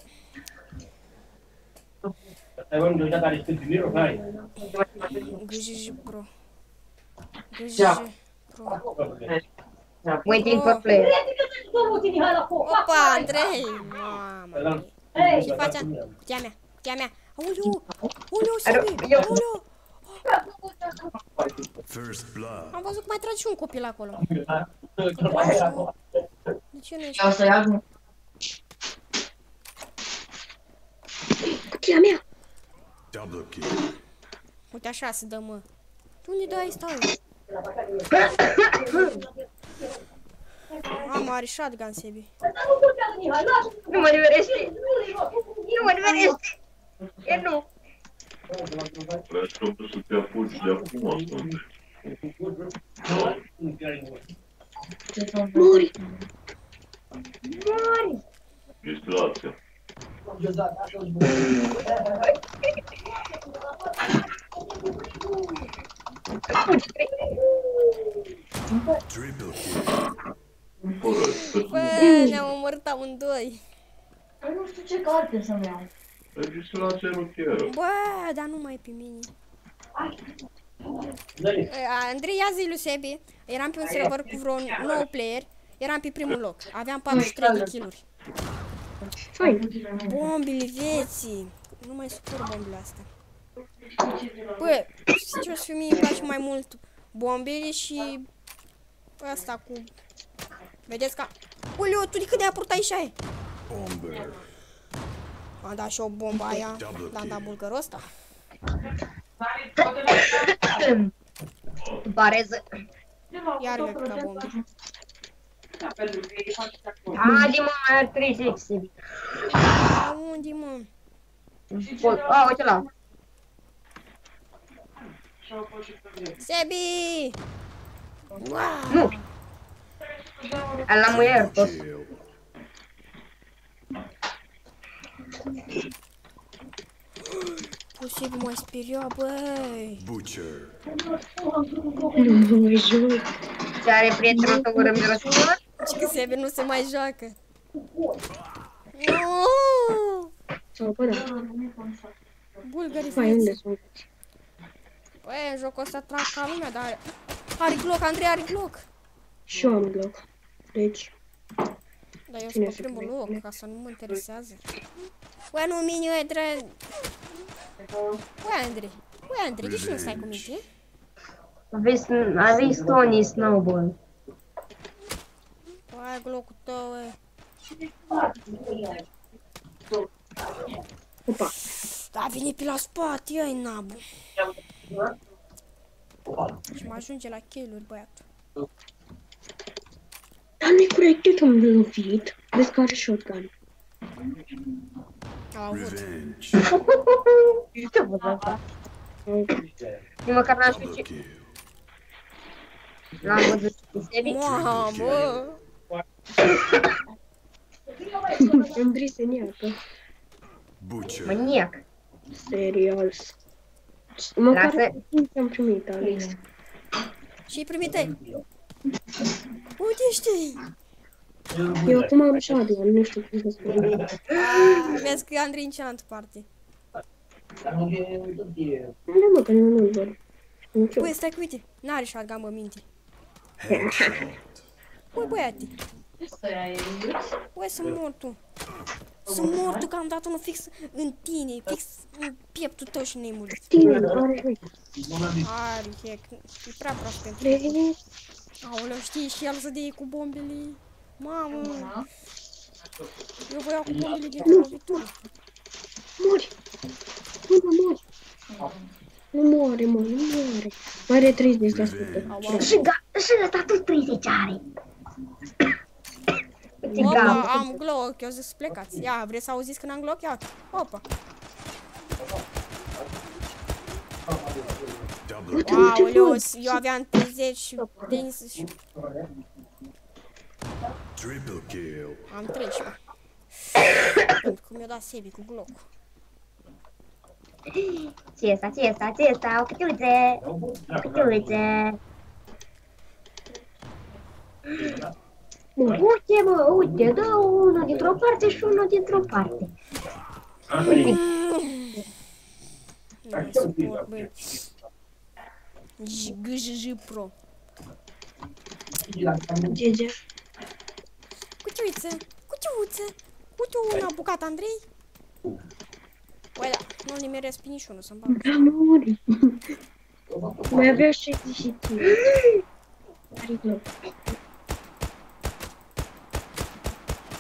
Stai, bă, nu care este primul, hai. GGG pro. Ja. GGG pro. Waiting for player. Opa, Andrei! Mamă. Ce faci? Cutia mea, cutia mea. Aoleu, aoleu, Sebi, eu- aoleu. First blood. Am văzut că mai trage și un copil acolo. De ce nu ești? Ia o să iau. Cutia mea. Double kill. Uite așa se dă, mă. Tu unde dai stai? Mamă, are shotgun, Sebi. Nu mă nimerește. Nu mă nimerește. E nu. Vreau că trebuie să te apuci de acum, ascunde. Mori. Mori. Distracția. Triple kill. Fără, că Bă, ne-am omorât amândoi. Nu știu ce carte să-mi iau. Legislația rutieră. Bă, dar nu mai pe mine. E, Andrei, ia zi lui Sebi. Eram pe un server cu vreo 9 player. Eram pe primul loc. Aveam 43 de kill-uri. Fain. Bombile vieții. Nu mai suport bombile astea. Bă, sincer să fiu, mie îmi place mai mult bombele și asta cu... Vedeți ca... Uleu, tu de cât de-ai purtat aici ai? Bomber. Am dat și o bombă aia. L-am dat bulgărul ăsta. Bareză. Iar merg ca bombe. Haide mă, mai are 30 Sebi. A, unde, mă? A, uite la. Sebi! Wow! Nu. La muier tot. Kill. Cu Sebi m-ai speriat, băi! Butcher. Nu mă joc. Ce are prietenul tău ură mirosivă? Și că Sebi nu se mai joacă. Nu! Sau bă, da. Bulgarii Mai unde vieții. sunt? Băi, în jocul ăsta trag ca lumea, dar are, are glock, Andrei are glock. Și eu am bloc. Deci, Dar eu Cine sunt se pe primul primește? loc, ca să nu mă interesează. Ue, nu, Miniu, e dre... Ue, Andrei. Ue, Andrei, de ce nu stai cu minte? Aveți, aveți Tony Snowball. Hai cu locul tău, e. Opa. Da, vine pe la spate, ia nabu. Și mă ajunge la kill-uri, băiatul. Dar nu-i corect, eu te-am lovit. Vezi că are shotgun. Au avut. Revenge. Ce văd asta? Nu măcar n-am știut Double ce... kill. L-am văzut pe serii. Mamă! Andrei se neacă. Butcher. Maniac. Serios. Măcar Lasă. am primit, Alex. Și-i primite? Uite știi! Eu acum am shotgun, nu știu cum să spun. Vezi că Andrei în cealaltă parte. Nu mă, că eu nu-l văd. Nici eu. Băi, stai cu uite. N-are shotgun, mă minti. Headshot. Băi, băiate. Băi, sunt mor tu. Sunt mor tu că am dat unul fix în tine, fix în pieptul tău și ne-ai murit. Tine, are hack. Are hack. E prea prost pentru Vezi? Aoleu, știi și el să dea cu bombele. Mamă. Eu voiau cu bombele din lovitură. Mori! Nu mă mori! Nu moare, mă, nu moare. Mai are 30%. Au, au. Și, ga, și ăsta tot 30 are. Uite Opa, gamă. am glock, eu zic să plecați. Ia, vreți să auziți când am glock? Ia, opa. Double kill. Aoleu, eu aveam 30 și prins și Triple kill. am 13. Pentru că mi-a dat Sebi cu glock. Ce asta, ce asta, ce asta, o cătiuțe. O cătiuțe. Uite, mă, uite, dă unul dintr-o parte și unul dintr-o parte. Nu mai suport, băi. GGG Pro. GG. Cuțiuță, cuțiuță, cuțiu una bucată, Andrei. Băi, da, nu-l nimeresc pe niciunul să-mi bag. Da, mori. Mai avea 65. Are glob.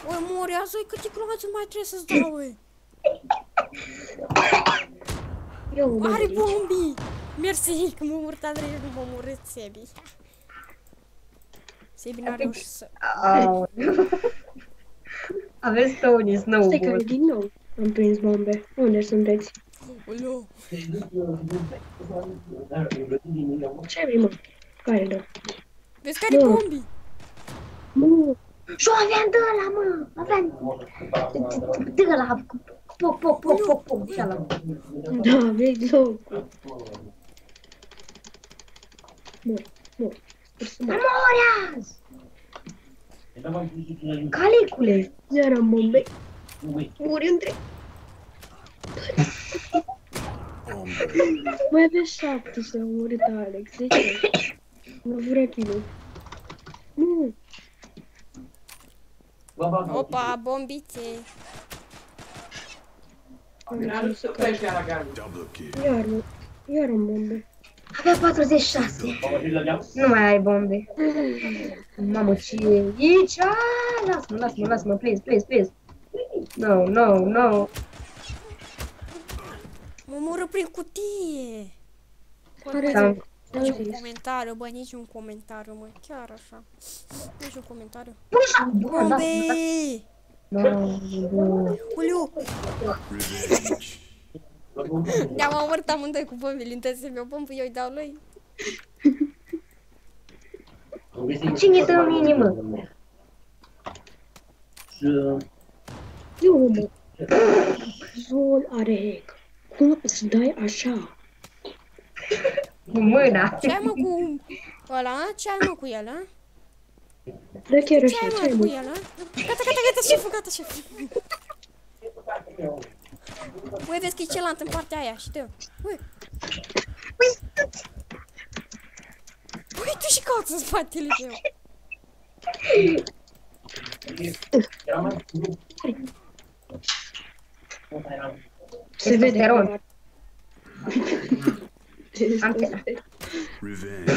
Oi, mori, azi câte cloați mai trebuie să-ți dau, oi. Eu mă Are duc. bombi! Mersi, că mă murt Andrei, nu mă murât Sebi. Sebi n-a reușit să... Au. Aveți Tony Stai că Snowball. din nou am prins bombe. Unde sunteți? Oleu! Ce vrei, mă? Care dă? Vezi care Nu. bombi? Nu, Și-o aveam de ăla, mă. Aveam de ăla. Pop, pop, pop, pop, pop. Și ăla. da, vezi locul. Mori, mori. Sper să mori. Moreaz! Calicule. Zero bombe. Muri între. Mai avea șapte să a murit Alex. De ce? Nu vrea kill Nu, Opa, bombițe! Double kill. iar, mă. Iar am bombe. Avea 46. Nu mai ai bombe. Mamă, ce e aici? Ah, Lasă-mă, lasă-mă, lasă-mă, please, please, please. No, no, no. Mă mură prin cutie! Care Sau- Nici un comentariu, bă, nici un comentariu, mă, chiar așa. Nici un comentariu. Puși bun, da, Bombe! da. No, bun. Uliu! Revenge. Ne-am omorât amândoi cu bombele, întâi să-mi o bombă, eu îi dau lui. Cine dă mine, mă? Eu, mă. Zol are hack. Cum îți dai așa? Cu mâna. Ce ai mă cu ăla, a? Ce ai mă cu el, a? Da chiar Ce așa, ai ce mă ai cu mă? el, a? Gata, gata, gata, șeful, gata, șeful. Ui, vezi că e celant în partea aia și dă. Ui. Ui, tu și cauți în spatele tău. Era mai... Se vede. Testosteron. Am Revenge.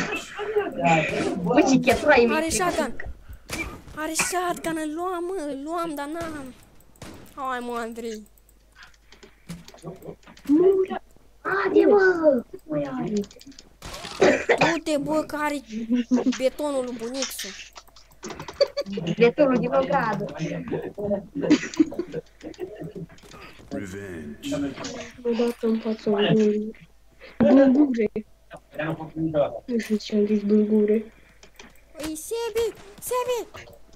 Bă, ce chetura e Are mică. shotgun. Are shotgun, îl luam, mă, îl luam, dar n-am. Hai mă, Andrei. Haide, bă! Cât mai are? Du-te, bă, că are betonul lui bunicsu. Betonul din ogradă. Revenge. Mă dat în fața unui bulgure. Era făcut niciodată. Nu știu ce am zis bulgure. Îi Sebi, Sebi,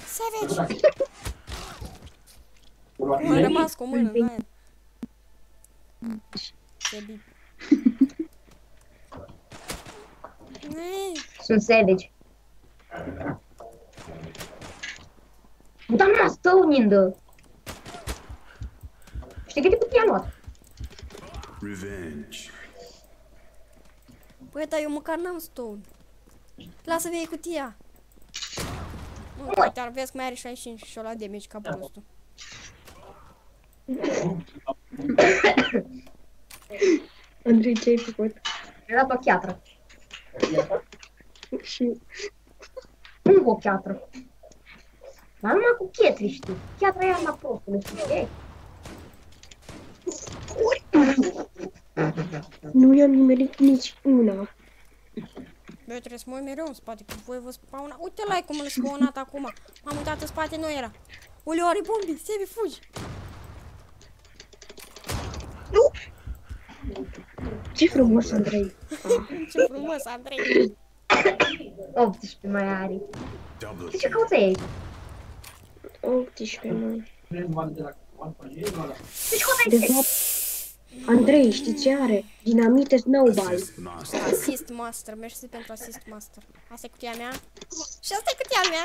Sebi. M-a rămas cu o mână în aer. Sebi. Ei, Sunt savage. Dar nu mă stau unindă. Știi câte cutii am luat? Revenge. Băi, dar eu măcar n-am stone. Lasă-mi iei cutia. Mă, uite, ar vezi că mai are 65 și o la damage ca prostul. Andrei, ce ai făcut? Mi-a dat o chiatră. Și Încă o chiatră. Dar numai cu chetri, știi? Chiatra e arma prostului, știi? nu i-am nimerit nici una. Băi, trebuie să mă uit mereu în spate, că voi vă spauna. Uite la cum îl spawnat acum. M-am uitat în spate, nu era. Uleu, are bombi, Sebi, fugi. Ce frumos, Andrei. Ce frumos, Andrei. 18 mai are. Double De ce kill. cauți aici? 18, mă. De ce cauți De aici? fapt, Andrei, știi ce are? Dinamite snowball. Assist master. Assist master, mersi pentru assist master. Asta e cutia mea. Și asta e cutia mea.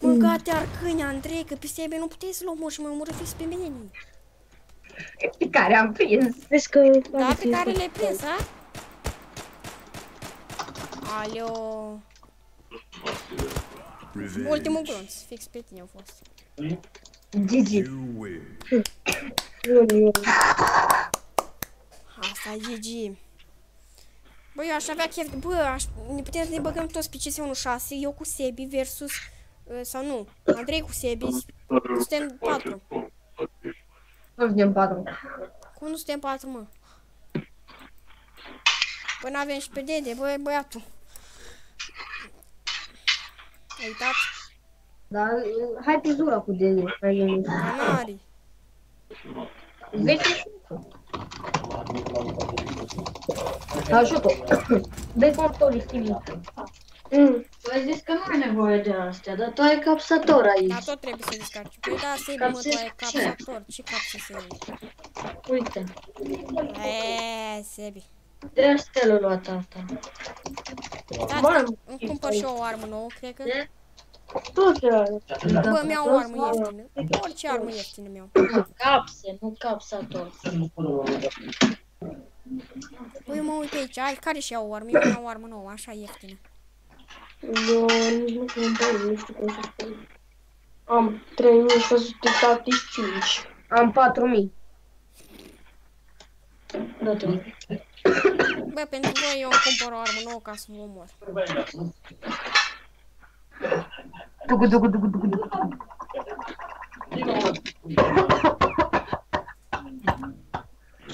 Mâncate arcâni, Andrei, că pe Sebi nu puteai să-l omori și mă omoră fix pe mine. Pe care am prins. Vezi că... Da, pe care le-ai prins, a? Aleo. Revenge. Ultimul glonț, fix pe tine a fost. GG. You win. Asta e GG. Bă, eu aș avea chef, bă, aș, ne putem să ne băgăm toți pe CS16, eu cu Sebi versus, uh, sau nu, Andrei cu Sebi, suntem 4. Nu suntem patru. Cum nu suntem 4, mă? Până avem și pe Dede, bă, băiatul. Ai uitat? Dar hai pe zura cu de mai gândit. Canari. Vezi ce Ajută. Dă-i control, știi Mm. Tu ai zis că nu ai nevoie de astea, dar tu ai capsator Dar aici. tot trebuie să descarci. Păi da, Sebi, mă, tu ai capsator. Ce capsa Sebi? Uite, Eee, Sebi. de astea l-a luat asta. Da, îmi cumpăr și eu o armă nouă, cred că. Tot ce are. Bă, mi-au o armă ieftină. Orice armă ieftină mi-au. Capse, nu capsator. Păi mă uit aici, ai care și iau o armă? Eu mi-au o armă nouă, așa ieftină. Eu nici nu cumpăr, nu știu cum să spun. Am 3675. Am 4000. Da, tu. Bă, pentru voi eu îmi cumpăr o armă nouă ca să vă omor. Dugu, dugu, dugu, dugu, dugu.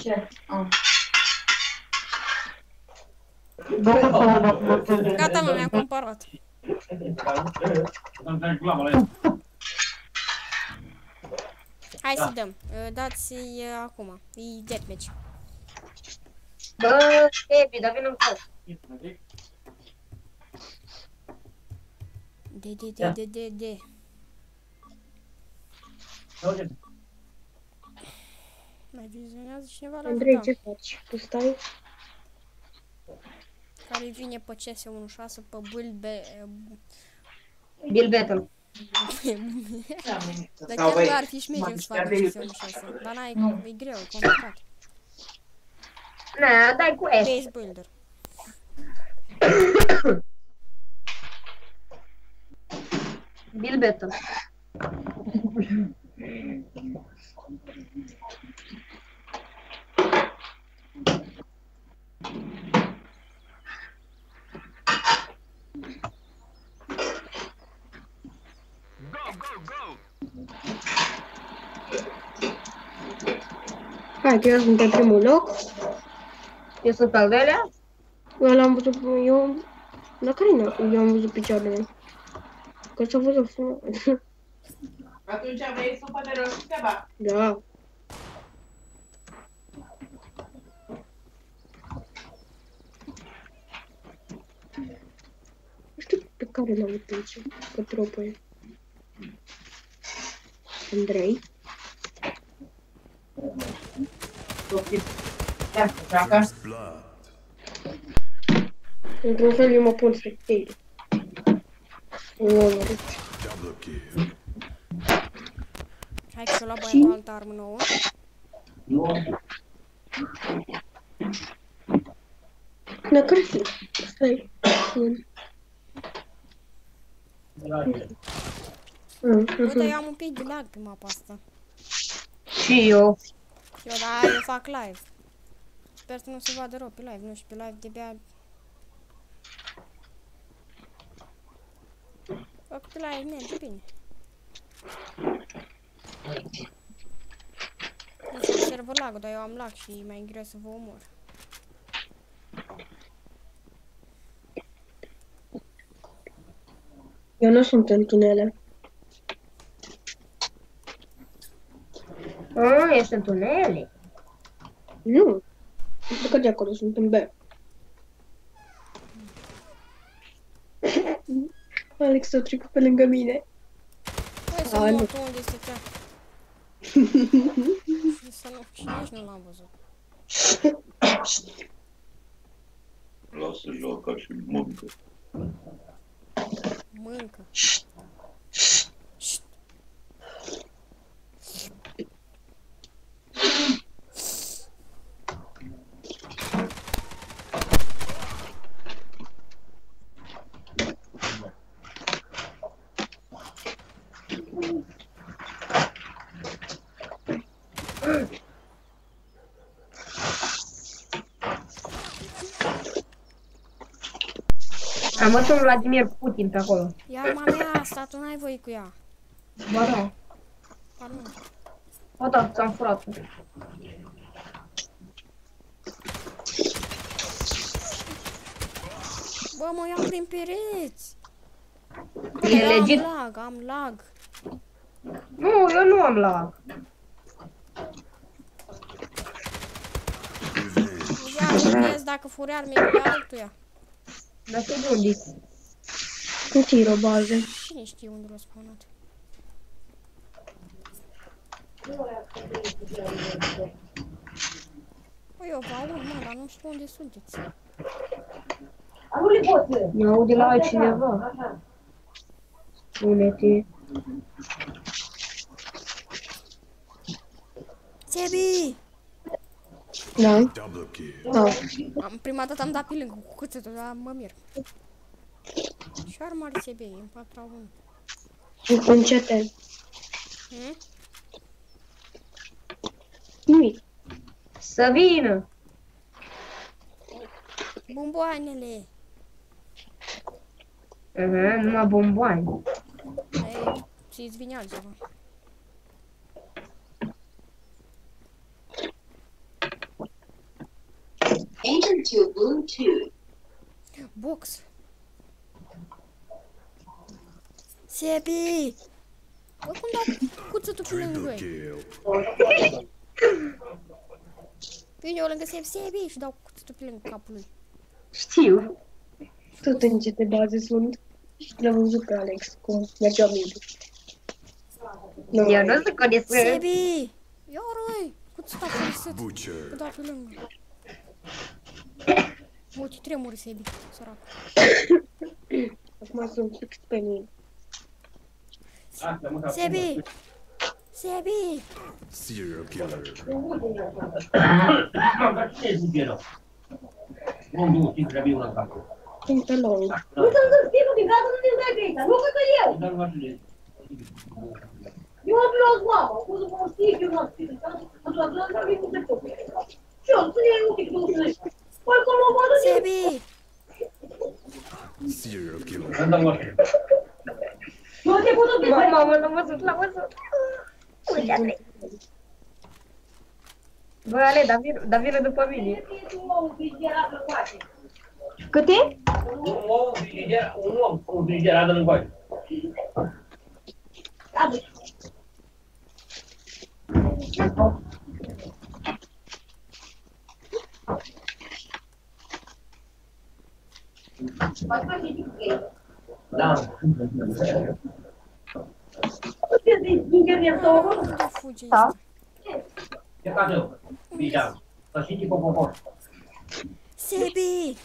Ce? Ah. Gata, mă, mi-am cumpărat. Hai să dăm. Uh, Dați-i uh, acum. E deathmatch. Bă, Ebi, dar vin în față. De, de, de, de, de, de. Mai vizionează cineva la Andrei, video? ce faci? Tu stai? Care vine pe CS16 pe bâlbe... Bill Battle. Dar chiar că ar fi șmecher să facă CS16. Dar n-ai, e greu, e complicat. Na, dai cu S. Base Builder. Bill Battle. Hai că eu sunt pe primul loc. Eu sunt pe al doilea? Eu l-am văzut, eu... La care nu? Eu am văzut picioarele. Că s-a văzut frumos. Atunci vrei supă de roșii ceva? Da. Nu știu pe care l-am văzut aici, că tropă e. Andrei. Ia, joacă. Într-un fel eu mă pun spectator. Nu mă omorât. Double kill. Hai că și-o lua băiatul o altă armă nouă. Dar care fi? Stai. Mm. Mm, Nu, dar eu mhm. am un pic de lag pe mapa asta. Și eu. Eu, da, eu fac live. Sper să nu se vadă rău pe live, nu știu, pe live de-abia... Fac pe live merge bine. Nu știu, server lag dar eu am lag și e mai greu să vă omor. Eu nu sunt în tunele. Ah, ești în tunele. Nu. Pentru că de acolo sunt în B. Alex a trecut pe lângă mine. Hai să Hai, mor nu. tu unde stătea. Și să nu, și nici nu l-am văzut. Lasă joaca și mâncă. Mâncă. Am văzut un Vladimir Putin pe acolo. Ia arma mea asta, tu n-ai voie cu ea. Ba da. Ba nu. Ba da, ți-am furat. Bă, mă iau prin pereți. Bă, E dar eu legit? am lag, am lag. Nu, eu nu am la. Ia, nu vezi dacă furi arme cu altuia. Dar tu de unde Nu tir o bază. Cine știe unde l-a spawnat? Păi eu vă aud, mă, dar nu știu unde sunteți. Ne aude la altcineva. Spune-te. Sebi! Da. Double kill. Da. Am, prima dată am dat pe lângă cu cuțetul, dar mă mir. Și arma are Sebi, e în 4 1. Încete. Hmm? Nimic. Să vină. Bomboanele! Aha, numai bomboane. Ei, ți-ți vine altceva. Enter to Bluetooth. Box! Sebi! Bă, cum dau cuțetul pe lângă Triple ei? kill. Vine eu lângă Sebi, Sebi! Și dau cuțetul pe lângă capul lui. Știu. Tot în ce te baze sunt. Și l-am văzut pe Alex cum mergea mid. Nu, Eu nu sunt condiționat. Sebi! Ia răi! Cuțetul pe lângă Îl Butcher. dau pe lângă. Mă, ce tremuri Sebi, sărac. Acum sunt fix pe mine. Sebi! Sebi! Serial killer. Mam, dar cine e zbierał? Nu, nu, știi că trebuie una în cap. Sunt pe long. Nu să-mi zic spinul din gază, nu te dai pe aici. Nu că eu. Dar nu știu. Eu am luat mama, o să mă știi, eu n-am știut. Am luat la care nu se poate. Și eu, să iei un pic de ușă. Păi, cum mă vadă Sebi! Serial killer. Nu te pot să Mamă, mamă, l-am văzut, l-am văzut. Uite, Andrei. Bă, Ale, dar vină, dar vină după mine. Câte? Un om, frigider, un om, un frigider, adă în coace. Da. Unde fuge Da. Ce faci eu? Bijam. Să știi ce popopor. Sebi!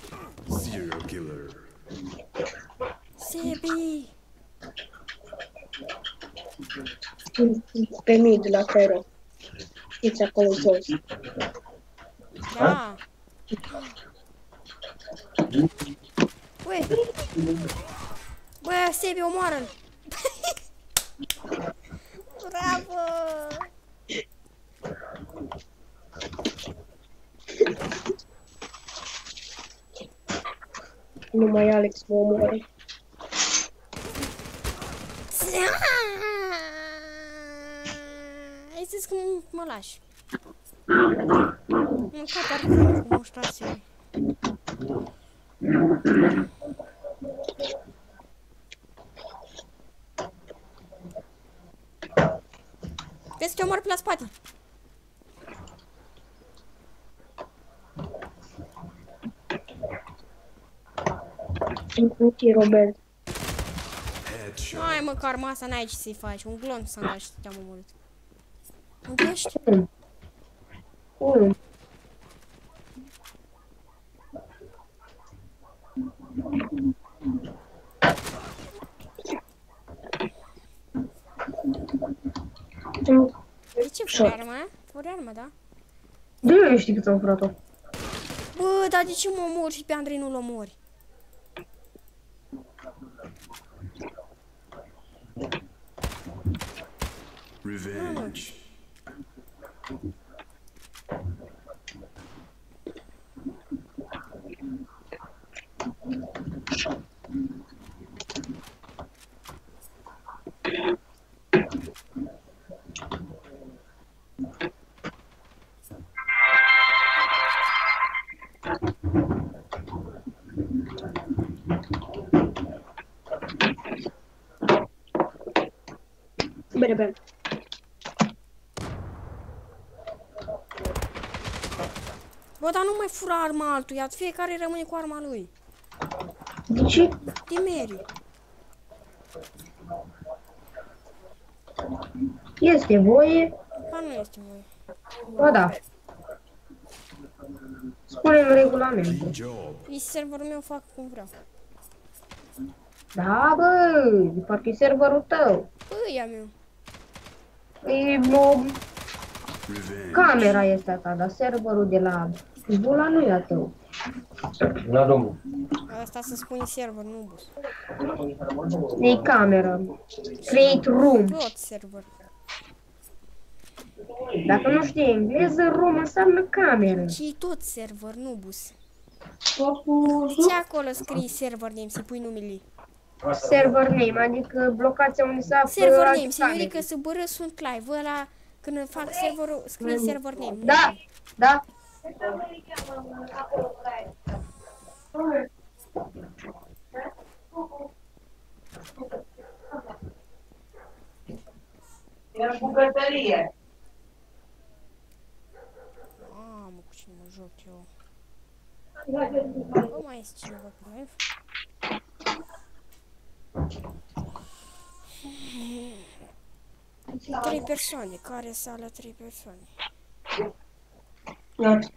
Serial killer. Sebi! Pe mid, la Fero. Știți acolo jos. Da! Ui! Bă, Sebi, omoară-l! Bravo! Numai Alex mă omoară. Ai zis că mă lași. Mâncat ar fi cu muștrație. Vezi că te omor pe la spate. Încuti, Robert. Headshot. Hai măcar masa n-ai ce să-i faci. Un glonț să-mi lași să te-am omorât. Unde ești? Unu. De ce furi arma? Furi arma, da? De eu nu știi cât am furat-o. Bă, dar de ce mă omori și pe Andrei nu-l omori? Revenge. Bine, bine. Bă, dar nu mai fura arma altuia, fiecare rămâne cu arma lui. De ce? Dimeri. Este voie? Ba nu este voi. Ba da. Spune-mi regulamentul. Good job. E serverul meu, fac cum vreau. Da, bă, de parcă e serverul tău. Bă, e a meu. E o Revenge. camera este a ta, dar serverul de la Bula nu e a tău. Na, domnul. Asta se spune server, nu bus. E camera. Create room. Tot server. Dacă nu știi engleză, room înseamnă cameră. Și tot server, nu bus. Totul... De ce acolo scrii server name, să pui numele? Server name, adică blocația unde se află Server alte name, camere. semnifică să bără sunt live. Ăla, când fac serverul, scrie server name. Da, da. E în bucătărie. Mamă, cu cine mă joc eu. Bă, mai este cineva pe live? Trei persoane. Care sală trei persoane? Iată.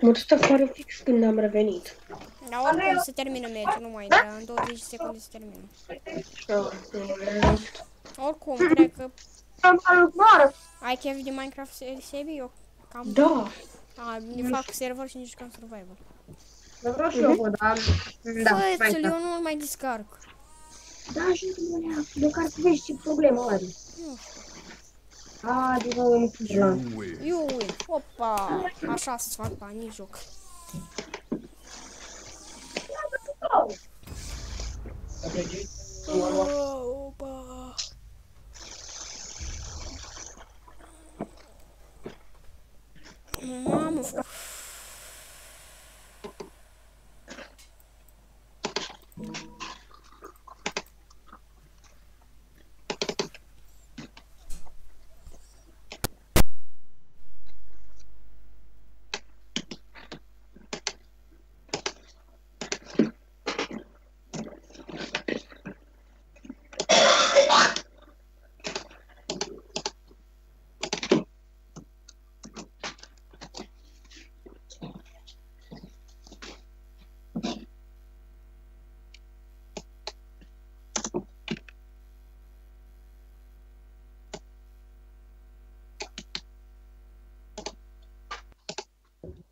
Mă tot afară fix când am revenit. Dar oricum se termină meciul, nu mai intra. În 20 secunde se termină. Ah, Oricum, cred că Am mare. Ai chef de Minecraft, Se- Sebi? Eu cam... Da. A, ne fac server și ne jucăm survival. Dar vreau și eu, bă, dar... Da, Băi, mai eu da. nu mai descarc. Da, și nu mă Eu care să vezi ce problemă are. Nu A, din nou îmi fugi la... Eu win. Opa! Așa să fac bani, joc. Opa! Mamă,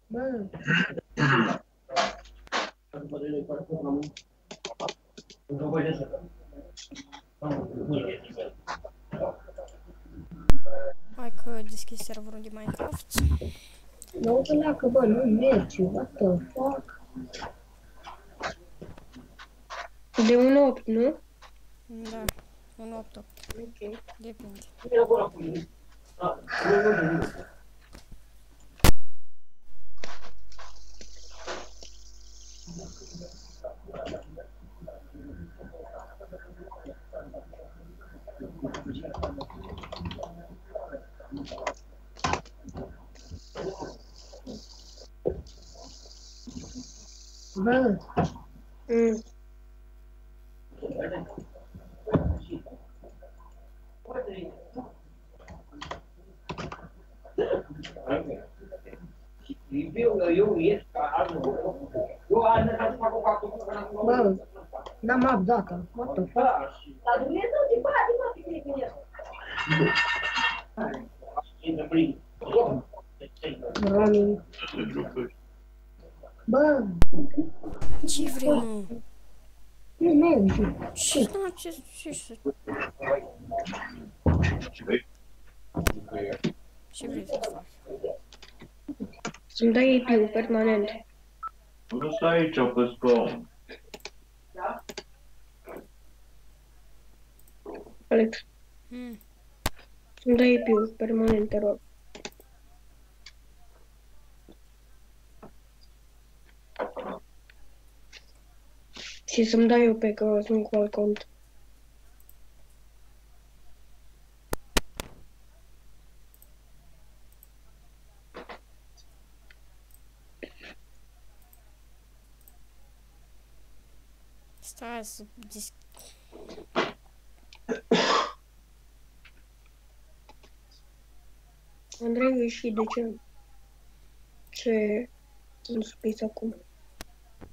Bă, Hai că deschis serverul de Minecraft. mă uite la că, bă, nu merge, what the fuck? De un 8, nu? Da, un 8 Ok. Depinde. Bă, Mm. bă, n-am update what the fuck? Dar Dumnezeu te bate, mă, pe tine când ești. Roaming. Bă, Ce vrei, mă? nu merge. Ce, da, ce, ce, ce, ce vrei să faci? Să-mi dai IP-ul permanent. Nu stai aici pe spawn. Alex, Hmm. să-mi dai IP-ul permanent, te rog. Și să-mi dai eu pe că sunt cu alt cont. Stai să dis... Andrei, și de ce? Ce nu spiți acum?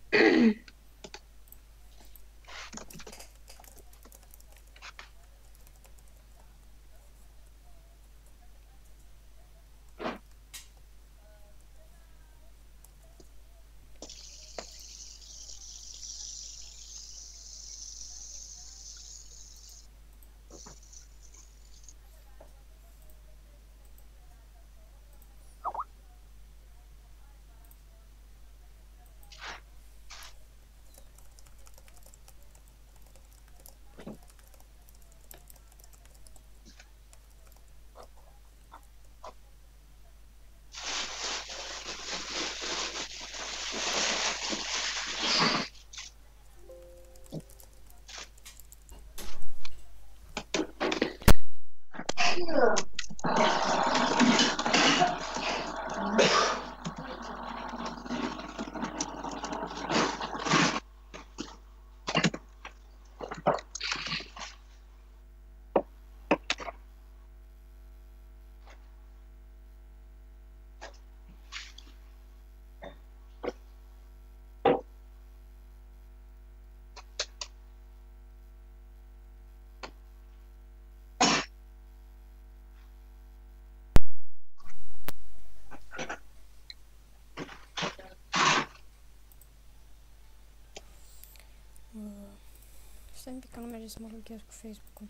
Stai un pic că nu merge să mă loghez cu Facebook-ul.